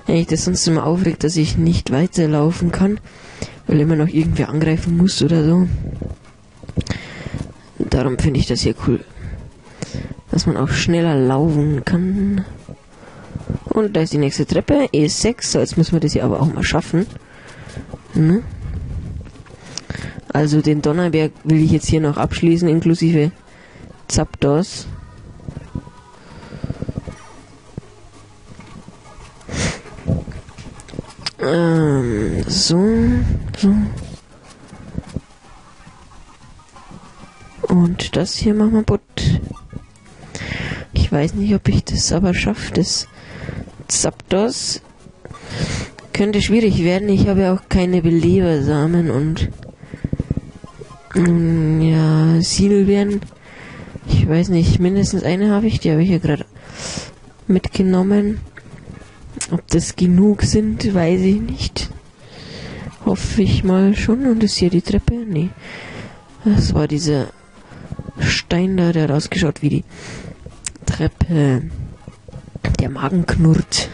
[SPEAKER 1] Wenn ich das sonst immer aufregt, dass ich nicht weiterlaufen kann, weil immer noch irgendwer angreifen muss oder so. Darum finde ich das hier cool. Dass man auch schneller laufen kann. Und da ist die nächste Treppe, E6. So, jetzt müssen wir das hier aber auch mal schaffen. Ne? Also den Donnerberg will ich jetzt hier noch abschließen, inklusive Zapdos. Ähm, so, so. Und das hier machen wir butt. Ich weiß nicht, ob ich das aber schaffe. Das Zapdos könnte schwierig werden. Ich habe ja auch keine Belebersamen und ja, Silbeeren. Ich weiß nicht, mindestens eine habe ich, die habe ich ja gerade mitgenommen. Ob das genug sind, weiß ich nicht. Hoffe ich mal schon. Und ist hier die Treppe? Nee. Das war dieser Stein da, der hat ausgeschaut wie die Treppe. Der Magen knurrt.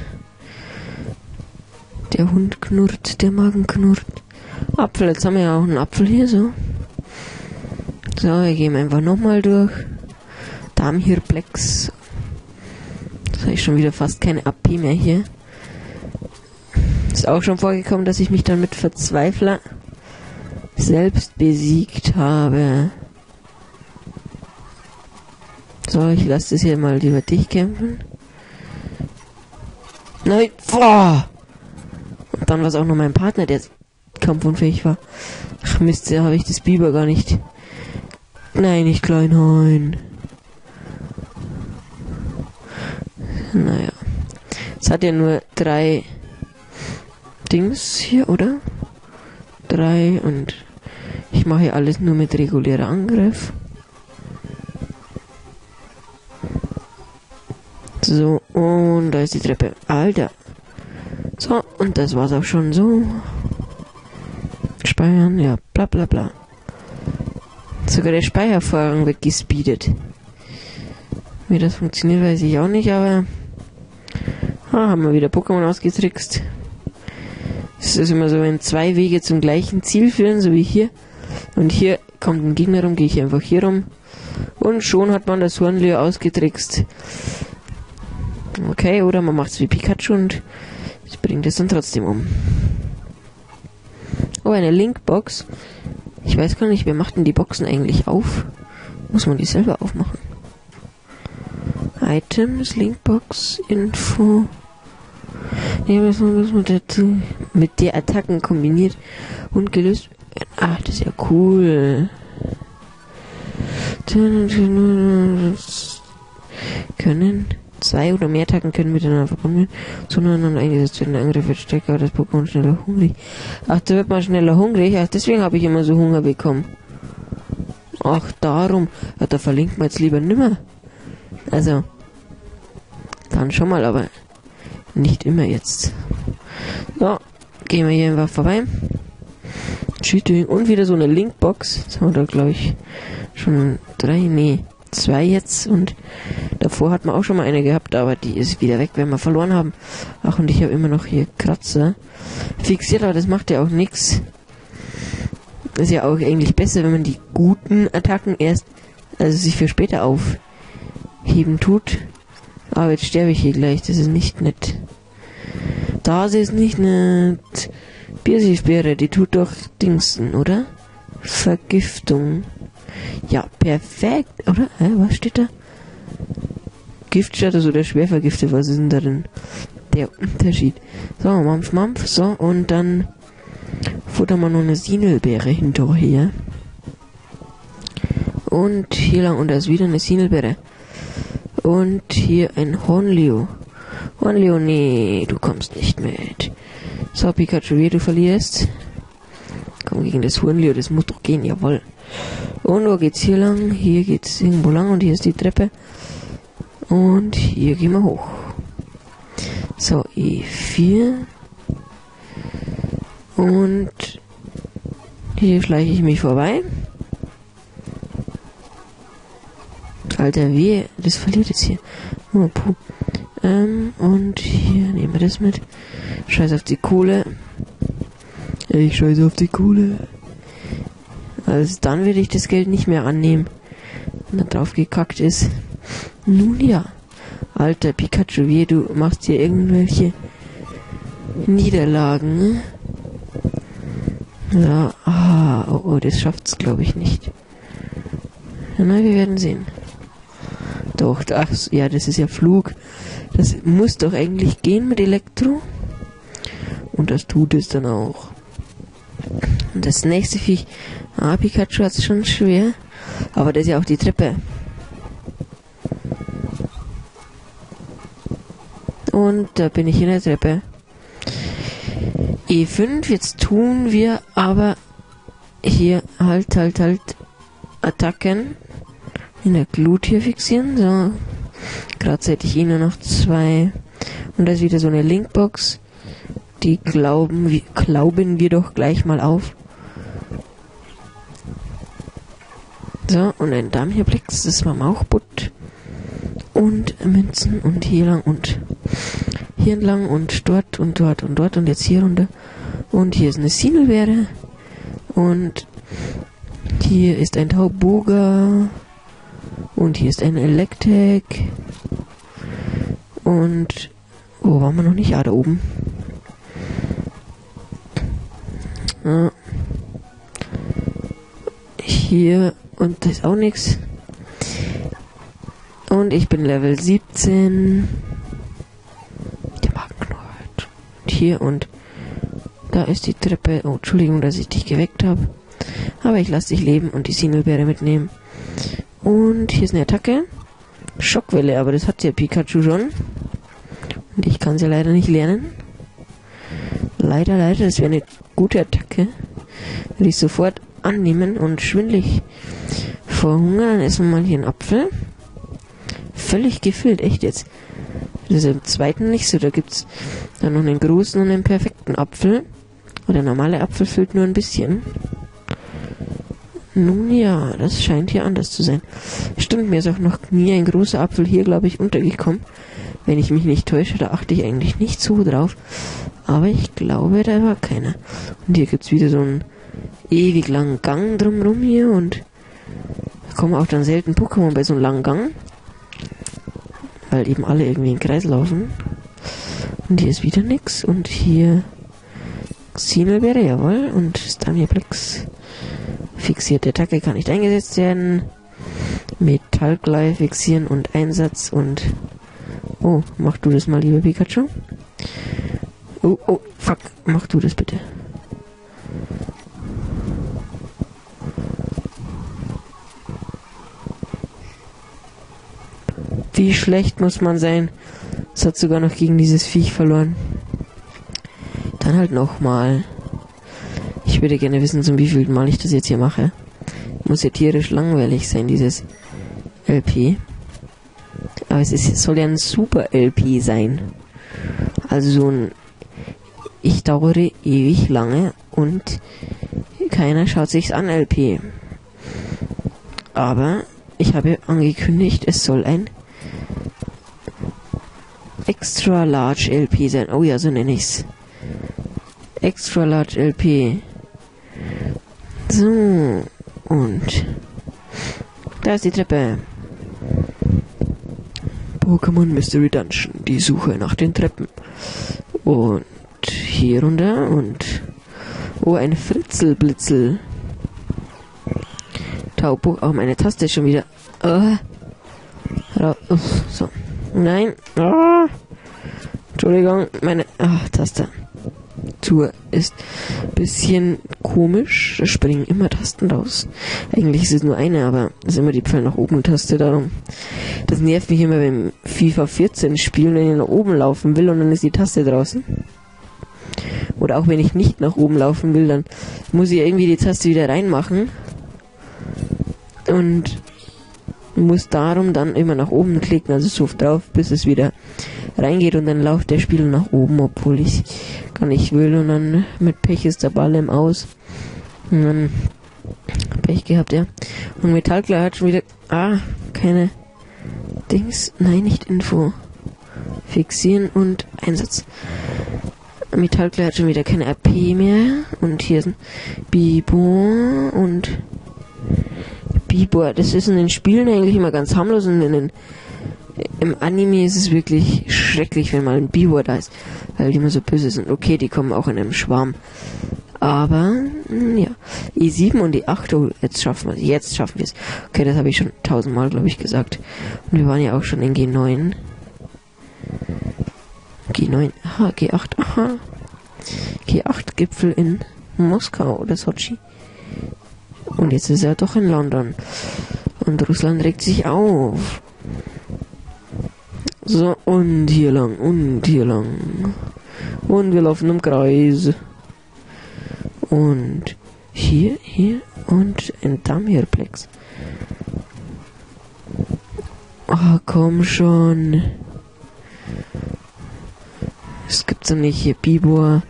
[SPEAKER 1] Der Hund knurrt, der Magen knurrt. Apfel, jetzt haben wir ja auch einen Apfel hier so. So, wir gehen einfach nochmal durch. Darmhirplex. Jetzt habe ich schon wieder fast keine AP mehr hier. Ist auch schon vorgekommen, dass ich mich dann mit Verzweifler selbst besiegt habe. So, ich lasse das hier mal über dich kämpfen. Nein, boah! Und dann war es auch noch mein Partner, der kampfunfähig war. Ach Mist, da habe ich das Biber gar nicht Nein, nicht Kleinhain. Naja. Es hat ja nur drei Dings hier, oder? Drei und ich mache alles nur mit regulärer Angriff. So, und da ist die Treppe. Alter. So, und das war's auch schon so. Speichern, ja, bla bla bla. Sogar der Speichervorrang wird gespeedet. Wie das funktioniert, weiß ich auch nicht, aber ah, haben wir wieder Pokémon ausgetrickst. Es ist immer so, wenn zwei Wege zum gleichen Ziel führen, so wie hier, und hier kommt ein Gegner rum, gehe ich einfach hier rum. Und schon hat man das Hornleo ausgetrickst. Okay, oder man macht es wie Pikachu und bringt es dann trotzdem um. Oh, eine Linkbox. Ich weiß gar nicht, wer macht denn die Boxen eigentlich auf? Muss man die selber aufmachen? Items, Linkbox, Info. Nee, was muss man dazu? Mit der Attacken kombiniert und gelöst. Ah, das ist ja cool. Können zwei oder mehr Attacken können miteinander verbunden werden, sondern dann eingesetzt werden. Der Angriff wird stärker, das Pokémon schneller hungrig. Ach, da wird man schneller hungrig. Ach, deswegen habe ich immer so Hunger bekommen. Ach, darum. Ja, da verlinkt man jetzt lieber nimmer. Also, dann schon mal, aber nicht immer jetzt. So, gehen wir hier einfach vorbei. Cheating und wieder so eine Linkbox. Jetzt haben wir da, glaube ich, schon drei, nee, zwei jetzt und davor hat man auch schon mal eine gehabt, aber die ist wieder weg, wenn wir verloren haben. Ach, und ich habe immer noch hier Kratzer fixiert, aber das macht ja auch nichts. Ist ja auch eigentlich besser, wenn man die guten Attacken erst, also sich für später aufheben tut. Aber jetzt sterbe ich hier gleich, das ist nicht nett. Das ist nicht nett. Birsichbeere, die tut doch Dingsen, oder? Vergiftung. Ja, perfekt, oder? Hä, was steht da? Giftstatus oder schwer vergiftet, was ist denn da denn der Unterschied? So, Mampf, Mampf, so, und dann futtern wir noch eine Sinelbeere hinterher. Und hier lang, und da ist wieder eine Sinelbeere. Und hier ein Hornleo. Hornleo, nee, du kommst nicht mit. So, Pikachu, wie du verlierst. Komm gegen das Hornleo, das muss doch gehen, jawoll. Und wo geht's hier lang? Hier geht's irgendwo lang und hier ist die Treppe. Und hier gehen wir hoch. So, E4. Und Hier schleiche ich mich vorbei. Alter, wie? Das verliert jetzt hier. Oh, puh. Ähm, und hier nehmen wir das mit. Scheiß auf die Kohle. Ich scheiße auf die Kohle. Also dann werde ich das Geld nicht mehr annehmen. Wenn da drauf gekackt ist. Nun ja. Alter Pikachu, wie du machst hier irgendwelche Niederlagen. Ne? Ja, ah, oh, oh, das schafft's glaube ich nicht. Na, wir werden sehen. Doch, ach, ja, das ist ja Flug. Das muss doch eigentlich gehen mit Elektro. Und das tut es dann auch. Und das nächste Viech. Ah, Pikachu hat es schon schwer. Aber das ist ja auch die Treppe. Und da bin ich in der Treppe. E5, jetzt tun wir aber hier halt, halt, halt Attacken in der Glut hier fixieren. So, gerade hätte ich eh nur noch zwei. Und da ist wieder so eine Linkbox. Die glauben, wir, glauben wir doch gleich mal auf. So, und ein Damhierplex, das war Mauchbutt. Und Münzen und hier lang und hier entlang und dort und dort und dort und jetzt hier runter. Und hier ist eine Sinelbeere. Und hier ist ein Tauboga. Und hier ist ein Electek. Und wo waren wir noch nicht? Ah, da oben. Ah. Hier und das ist auch nichts. Und ich bin Level 17. Der Markenknurrt. Und hier und da ist die Treppe. Oh, Entschuldigung, dass ich dich geweckt habe. Aber ich lasse dich leben und die Sinelbeere mitnehmen. Und hier ist eine Attacke. Schockwelle, aber das hat ja Pikachu schon. Und ich kann sie leider nicht lernen. Leider, leider, das wäre eine gute Attacke. Würde ich sofort annehmen und schwindlig vor essen wir mal hier einen Apfel. Völlig gefüllt, echt jetzt. Das ist im zweiten nicht so. Da gibt's dann noch einen großen und einen perfekten Apfel. Und der normale Apfel füllt nur ein bisschen. Nun ja, das scheint hier anders zu sein. Stimmt, mir ist auch noch nie ein großer Apfel hier, glaube ich, untergekommen. Wenn ich mich nicht täusche, da achte ich eigentlich nicht so drauf. Aber ich glaube, da war keiner. Und hier gibt's wieder so einen ewig langen Gang drumrum hier und kommen auch dann selten Pokémon bei so einem langen Gang. Weil eben alle irgendwie im Kreis laufen. Und hier ist wieder nix. Und hier Xenelbeere, jawohl. Und Stamiaplex. Fixierte Attacke kann nicht eingesetzt werden. Metallglei fixieren und Einsatz und... Oh, mach du das mal, lieber Pikachu. Oh, oh, fuck. Mach du das bitte. Wie schlecht muss man sein? Es hat sogar noch gegen dieses Viech verloren. Dann halt nochmal. Ich würde gerne wissen, zum wievielten Mal ich das jetzt hier mache. Muss ja tierisch langweilig sein, dieses LP. Aber es ist, soll ja ein super LP sein. Also so ein Ich dauere ewig lange und keiner schaut sich's an LP. Aber ich habe angekündigt, es soll ein Extra Large LP sein. Oh ja, so nenne ich's. Extra Large LP. So, und da ist die Treppe. Pokémon Mystery Dungeon, die Suche nach den Treppen. Und hier runter und oh, ein Fritzelblitzel. Taubuch, auch meine Taste ist schon wieder. Uh, so. Nein. Oh. Entschuldigung, meine oh, Taste. Tour ist bisschen komisch. Da springen immer Tasten raus. Eigentlich ist es nur eine, aber es ist immer die Pfeil nach oben Taste darum. Das nervt mich immer beim FIFA 14 Spielen, wenn ich nach oben laufen will und dann ist die Taste draußen. Oder auch wenn ich nicht nach oben laufen will, dann muss ich irgendwie die Taste wieder reinmachen. Und muss darum dann immer nach oben klicken, also so drauf, bis es wieder reingeht und dann läuft der Spieler nach oben, obwohl ich gar nicht will und dann mit Pech ist der Ball im Aus. Mann. Pech gehabt, ja. Und Metallklar hat schon wieder. Ah, keine Dings. Nein, nicht Info. Fixieren und Einsatz. Metallklar hat schon wieder keine AP mehr. Und hier sind Bibor und Bibor. Das ist in den Spielen eigentlich immer ganz harmlos und in den im Anime ist es wirklich schrecklich, wenn mal ein Bibor da ist, weil die immer so böse sind. Okay, die kommen auch in einem Schwarm. Aber, hm, ja. E7 und E8, oh, jetzt schaffen wir es. Jetzt schaffen wir es. Okay, das habe ich schon tausendmal, glaube ich, gesagt. Und wir waren ja auch schon in G9. G9, aha, G8, aha. G8-Gipfel in Moskau oder Sochi. Und jetzt ist er doch in London. Und Russland regt sich auf. So, und hier lang, und hier lang. Und wir laufen im Kreis. Und hier, hier und ein Dammherplex. Oh, komm schon. Es gibt's doch nicht hier Bibor.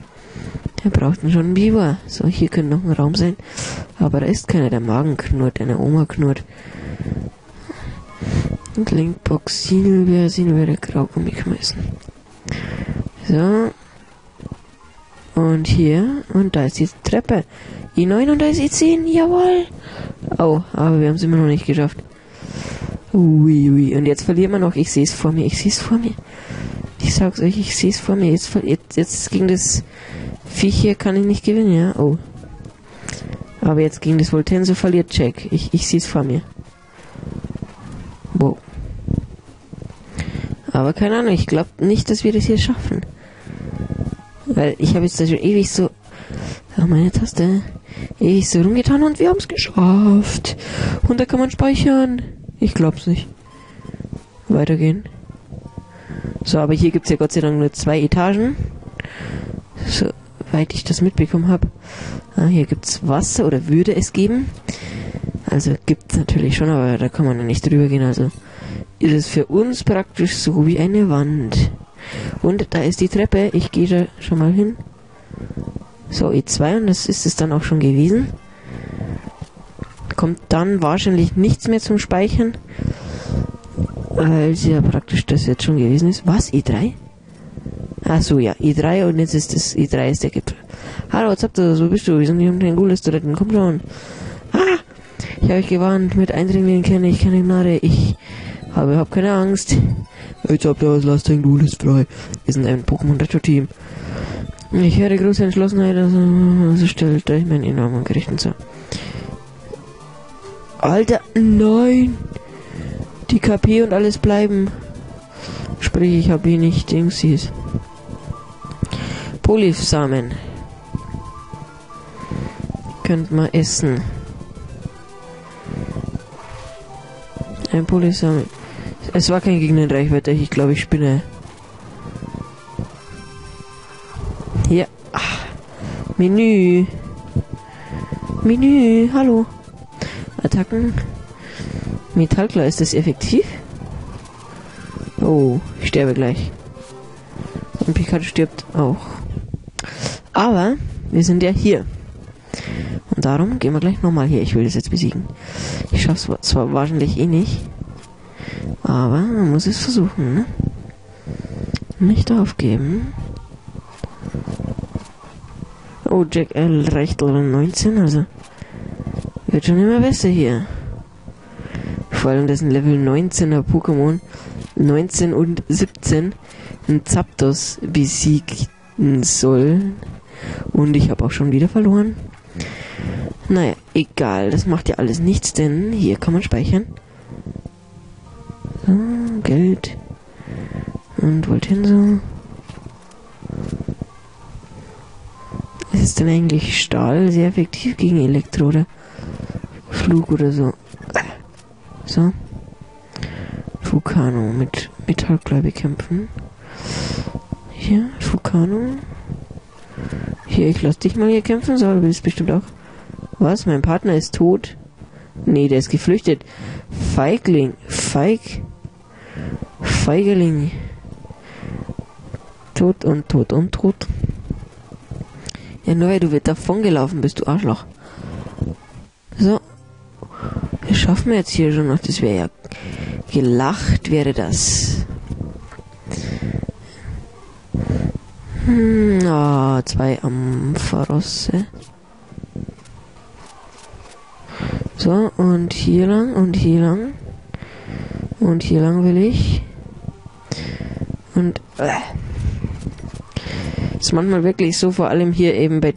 [SPEAKER 1] Der braucht schon einen Biber. So, hier könnte noch ein Raum sein. Aber da ist keiner. Der Magen knurrt, deine Oma knurrt. Und Linkbox Silber, Silber, Graugummi schmeißen. So. Und hier. Und da ist die Treppe. I9 und da ist I10. Jawohl. Oh, aber wir haben es immer noch nicht geschafft. Ui, ui. Und jetzt verlieren wir noch. Ich sehe es vor mir. Ich sehe es vor mir. Ich sag's euch, ich sehe es vor mir. Jetzt, jetzt, jetzt gegen das Viech hier kann ich nicht gewinnen, ja? Oh. Aber jetzt gegen das Voltenso verliert Jack. Ich, ich sehe es vor mir. Wow. Aber keine Ahnung, ich glaube nicht, dass wir das hier schaffen. Weil ich habe jetzt da schon ewig so... Oh, meine Taste. Ewig so rumgetan und wir haben es geschafft. Und da kann man speichern. Ich glaub's nicht. Weitergehen. So, aber hier gibt's ja Gott sei Dank nur zwei Etagen. Soweit ich das mitbekommen habe. Ah, hier gibt's Wasser oder würde es geben. Also gibt's natürlich schon, aber da kann man ja nicht drüber gehen. Also ist es für uns praktisch so wie eine Wand. Und da ist die Treppe. Ich gehe da schon mal hin. So, E2 und das ist es dann auch schon gewesen. Kommt dann wahrscheinlich nichts mehr zum Speichern. Weil es ja praktisch das jetzt schon gewesen ist. Was? E3? Ach so, ja, E3 und jetzt ist das E3 ist der Gipfel. Hallo, was habt ihr? Wo bist du? Wir sind hier um den Gules zu retten. Komm schon. Ah! Ich habe euch gewarnt, mit Eindringlingen kenne ich keine Gnade. Ich habe überhaupt keine Angst. Jetzt habt ihr was, lasst den Gules frei. Wir sind ein Pokémon Retro Team. Ich höre große Entschlossenheit, also, also stellt euch meinen enormen Gerichten zu. Alter, nein! Die KP und alles bleiben. Sprich, ich habe hier nicht Dingsies. Polypsamen. Könnt man essen. Ein Polypsamen. Es war kein Gegner in Reichweite, ich glaube, ich spinne. Hier. Ach. Menü. Menü, hallo. Attacken. Metallklar, ist das effektiv? Oh, ich sterbe gleich. Und Pikachu stirbt auch. Aber wir sind ja hier. Und darum gehen wir gleich nochmal hier. Ich will das jetzt besiegen. Ich schaff's zwar wahrscheinlich eh nicht. Aber man muss es versuchen, ne? Nicht aufgeben. Oh, Jack L. reicht Level 19, also wird schon immer besser hier. Vor allem, dass ein Level 19er Pokémon 19 und 17 ein Zapdos besiegen soll. Und ich habe auch schon wieder verloren. Naja, egal, das macht ja alles nichts, denn hier kann man speichern. So, Geld. Und Voltenso. Ist denn eigentlich Stahl sehr effektiv gegen Elektro oder Flug oder so? So. Vulcano mit Metallklei bekämpfen. Hier, Vulcano. Hier, ich lass dich mal hier kämpfen, so, du willst bestimmt auch. Was? Mein Partner ist tot? Nee, der ist geflüchtet. Feigling. Feig. Feigeling. Tot und tot und tot. Ja, nur weil du wird davon gelaufen bist, du Arschloch. So. Das schaffen wir jetzt hier schon noch. Das wäre ja gelacht, wäre das. Hm, oh, zwei Ampharosse. So, und hier lang und hier lang. Und hier lang will ich. Und äh, ist manchmal wirklich so, vor allem hier eben bei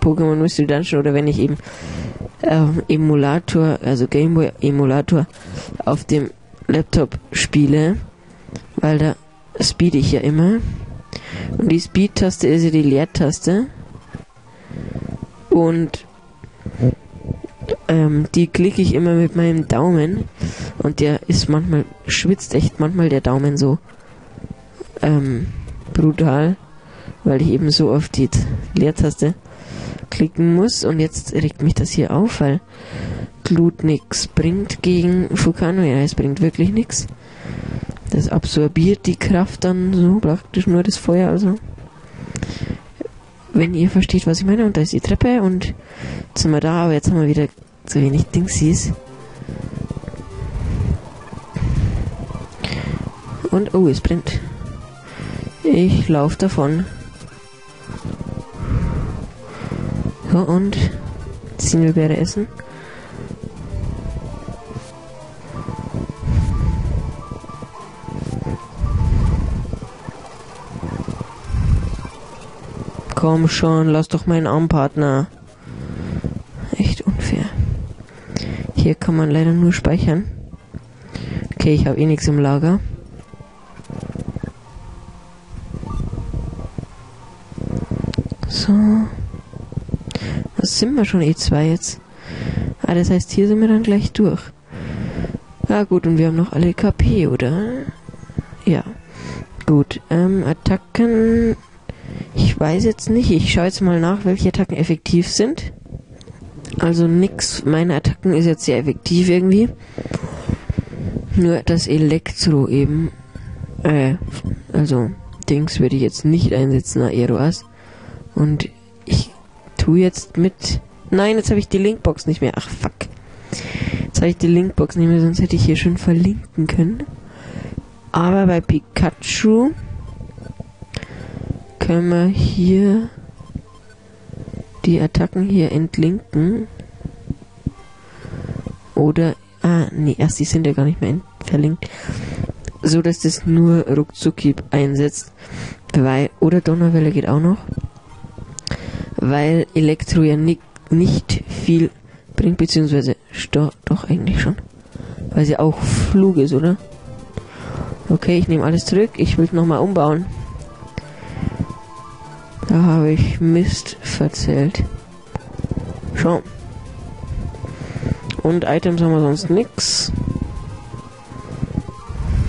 [SPEAKER 1] Pokémon Mystery Dungeon oder wenn ich eben äh, Emulator, also Gameboy Emulator auf dem Laptop spiele, weil da speed ich ja immer. Und die Speed-Taste ist ja die Leertaste. Und ähm, die klicke ich immer mit meinem Daumen. Und der ist manchmal, schwitzt echt manchmal der Daumen so ähm, brutal, weil ich eben so auf die Leertaste klicken muss. Und jetzt regt mich das hier auf, weil Glut nichts bringt gegen Fukano. Ja, es bringt wirklich nichts. Das absorbiert die Kraft dann so praktisch nur das Feuer, also. Wenn ihr versteht, was ich meine. Und da ist die Treppe und jetzt sind wir da, aber jetzt haben wir wieder zu wenig Dingsies. Und, oh, es brennt. Ich laufe davon. So, und Zingelbeere essen. Komm schon, lass doch meinen Armpartner. Echt unfair. Hier kann man leider nur speichern. Okay, ich habe eh nichts im Lager. So. Was sind wir schon E2 jetzt? Ah, das heißt, hier sind wir dann gleich durch. Ja gut, und wir haben noch alle KP, oder? Ja. Gut, ähm, Attacken ich weiß jetzt nicht. Ich schaue jetzt mal nach, welche Attacken effektiv sind. Also nix. Meine Attacken ist jetzt sehr effektiv irgendwie. Nur das Elektro eben. Äh, also Dings würde ich jetzt nicht einsetzen, Aeroas. Und ich tue jetzt mit. Nein, jetzt habe ich die Linkbox nicht mehr. Ach fuck. Jetzt habe ich die Linkbox nicht mehr, sonst hätte ich hier schon verlinken können. Aber bei Pikachu können wir hier die Attacken hier entlinken. Oder, ah, nee, erst die sind ja gar nicht mehr verlinkt. So, dass das nur Ruckzucki einsetzt. Weil, oder Donnerwelle geht auch noch. Weil Elektro ja nicht, nicht viel bringt, beziehungsweise, doch, doch eigentlich schon. Weil sie auch Flug ist, oder? Okay, ich nehme alles zurück. Ich will nochmal umbauen. Da habe ich Mist verzählt. Schau. Und Items haben wir sonst nix.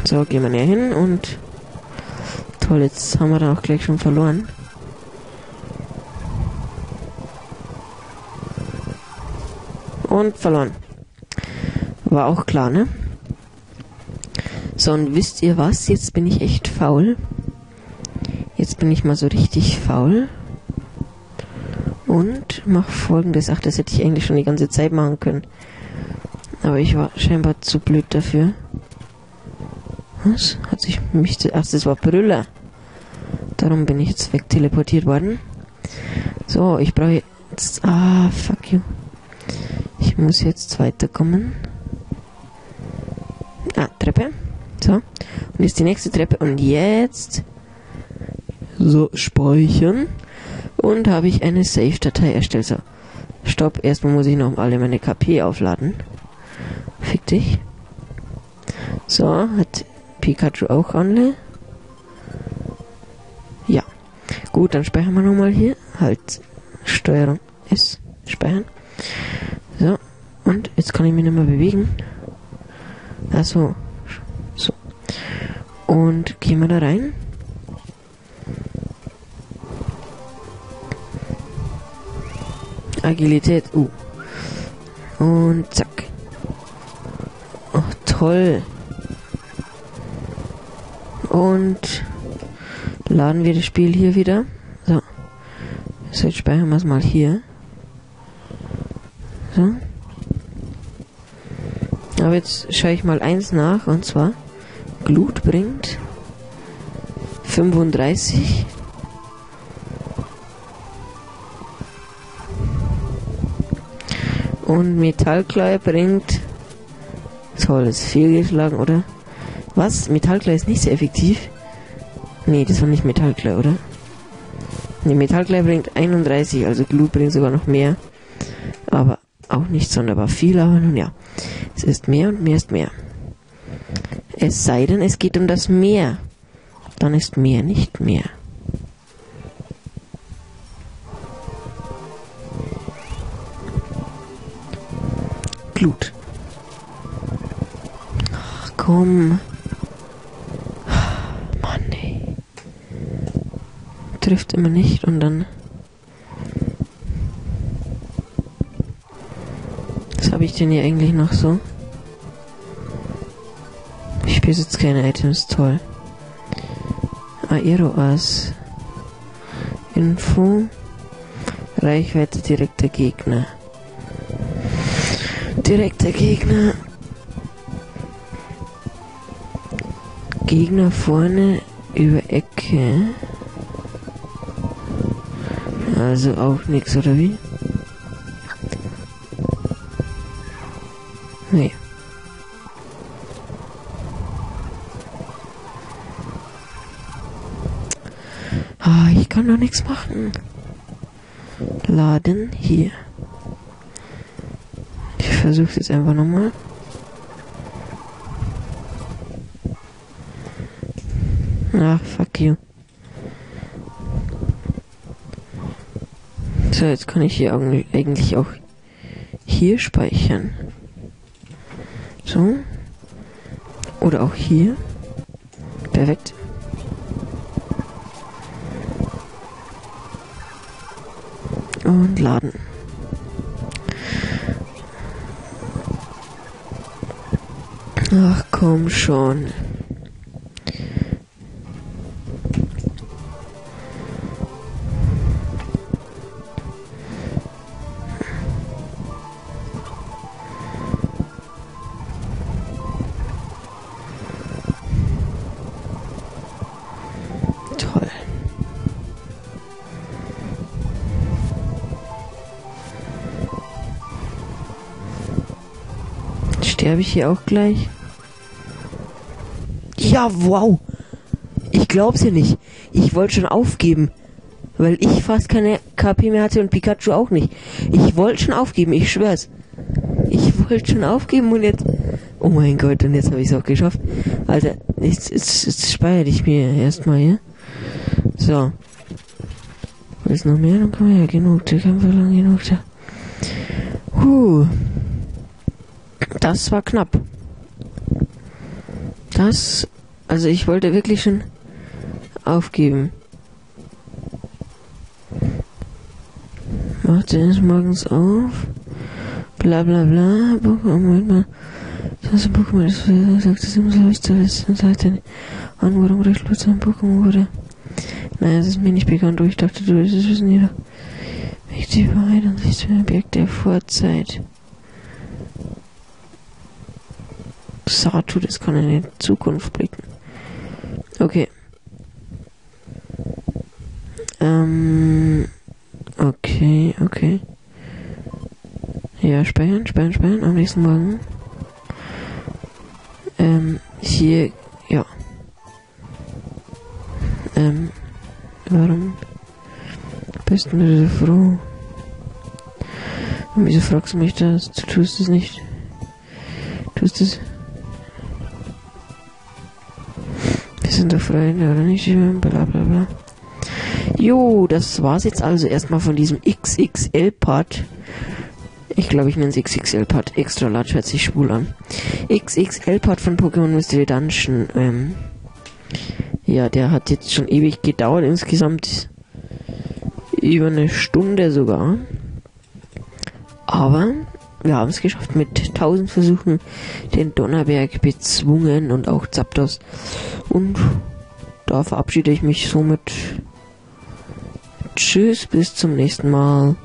[SPEAKER 1] So, gehen wir näher hin und toll, jetzt haben wir da auch gleich schon verloren. Und verloren. War auch klar, ne? So, und wisst ihr was? Jetzt bin ich echt faul. Jetzt bin ich mal so richtig faul. Und mach folgendes. Ach, das hätte ich eigentlich schon die ganze Zeit machen können. Aber ich war scheinbar zu blöd dafür. Was? Hat sich mich... Ach, das war Brüller. Darum bin ich jetzt wegteleportiert worden. So, ich brauche jetzt... Ah, fuck you. Ich muss jetzt weiterkommen. Ah, Treppe. So. Und jetzt die nächste Treppe. Und jetzt so, speichern. Und habe ich eine Save-Datei erstellt. So, stopp. Erstmal muss ich noch alle meine KP aufladen. Fick dich. So, hat Pikachu auch alle? Ja. Gut, dann speichern wir nochmal hier. Halt, Steuerung S. Speichern. So. Und jetzt kann ich mich nicht mehr bewegen. Also, so. Und gehen wir da rein. Agilität. Uh. Und zack. Oh, toll. Und laden wir das Spiel hier wieder. So. So, jetzt speichern wir es mal hier. So. Aber jetzt schaue ich mal eins nach und zwar Glut bringt 35. Und Metallklei bringt. Toll, ist fehlgeschlagen, oder? Was? Metallklei ist nicht sehr effektiv? Nee, das war nicht Metallklei, oder? Nee, Metallklei bringt 31, also Glut bringt sogar noch mehr. Aber auch nicht sonderbar viel, aber nun ja. Es ist mehr und mehr ist mehr. Es sei denn, es geht um das Meer. Dann ist mehr nicht mehr. Glut. Ach, komm. Mann, ey. Trifft immer nicht und dann... Was habe ich denn hier eigentlich noch so? Ich besitze keine Items, toll. Aeroas. Info. Reichweite direkter Gegner. Direkter Gegner. Gegner vorne über Ecke. Also auch nichts, oder wie? Nee. Ah, ich kann doch nichts machen. Laden hier. Versuche jetzt einfach nochmal. Ach, fuck you. So, jetzt kann ich hier eigentlich auch hier speichern. So. Oder auch hier. Perfekt. Und laden. Ach komm schon. Sterbe ich hier auch gleich? Ja, wow. Ich glaub's ja nicht. Ich wollte schon aufgeben. Weil ich fast keine KP mehr hatte und Pikachu auch nicht. Ich wollte schon aufgeben, ich schwör's. Ich wollte schon aufgeben und jetzt. Oh mein Gott, und jetzt habe ich es auch geschafft. Alter, jetzt, jetzt, jetzt speichere ich mir erstmal hier. So. Ist noch mehr? Dann kann man ja genug. Der Kampf war lang genug. Da. Huh. Das war knapp. Das. Also ich wollte wirklich schon aufgeben. Macht er morgens auf. Bla bla bla. Moment mal. Das ist ein Pokémon, das sagt, das immer so ist, das sagt er Anwendung recht los ein Pokémon wurde. Naja, es ist mir nicht bekannt, aber ich dachte, du wirst es wissen, jeder. Wichtig Wahrheit und sich zum Objekt der Vorzeit. Satu, das kann in die Zukunft blicken. Okay. Ähm. Okay, okay. Ja, speichern, speichern, speichern. Am nächsten Morgen. Ähm, hier, ja. Ähm, warum bist du so froh? Und wieso fragst du mich das? Du tust es nicht. Tust es. Wir sind doch Freunde, oder nicht? Bla bla bla. Jo, das war's jetzt also erstmal von diesem XXL-Part. Ich glaube, ich nenne es XXL-Part. Extra large hört sich schwul an. XXL-Part von Pokémon Mystery Dungeon. Ähm, ja, der hat jetzt schon ewig gedauert. Insgesamt über eine Stunde sogar. Aber wir haben es geschafft mit 1000 Versuchen den Donnerberg bezwungen und auch Zapdos. Und da verabschiede ich mich somit. Tschüss, bis zum nächsten Mal.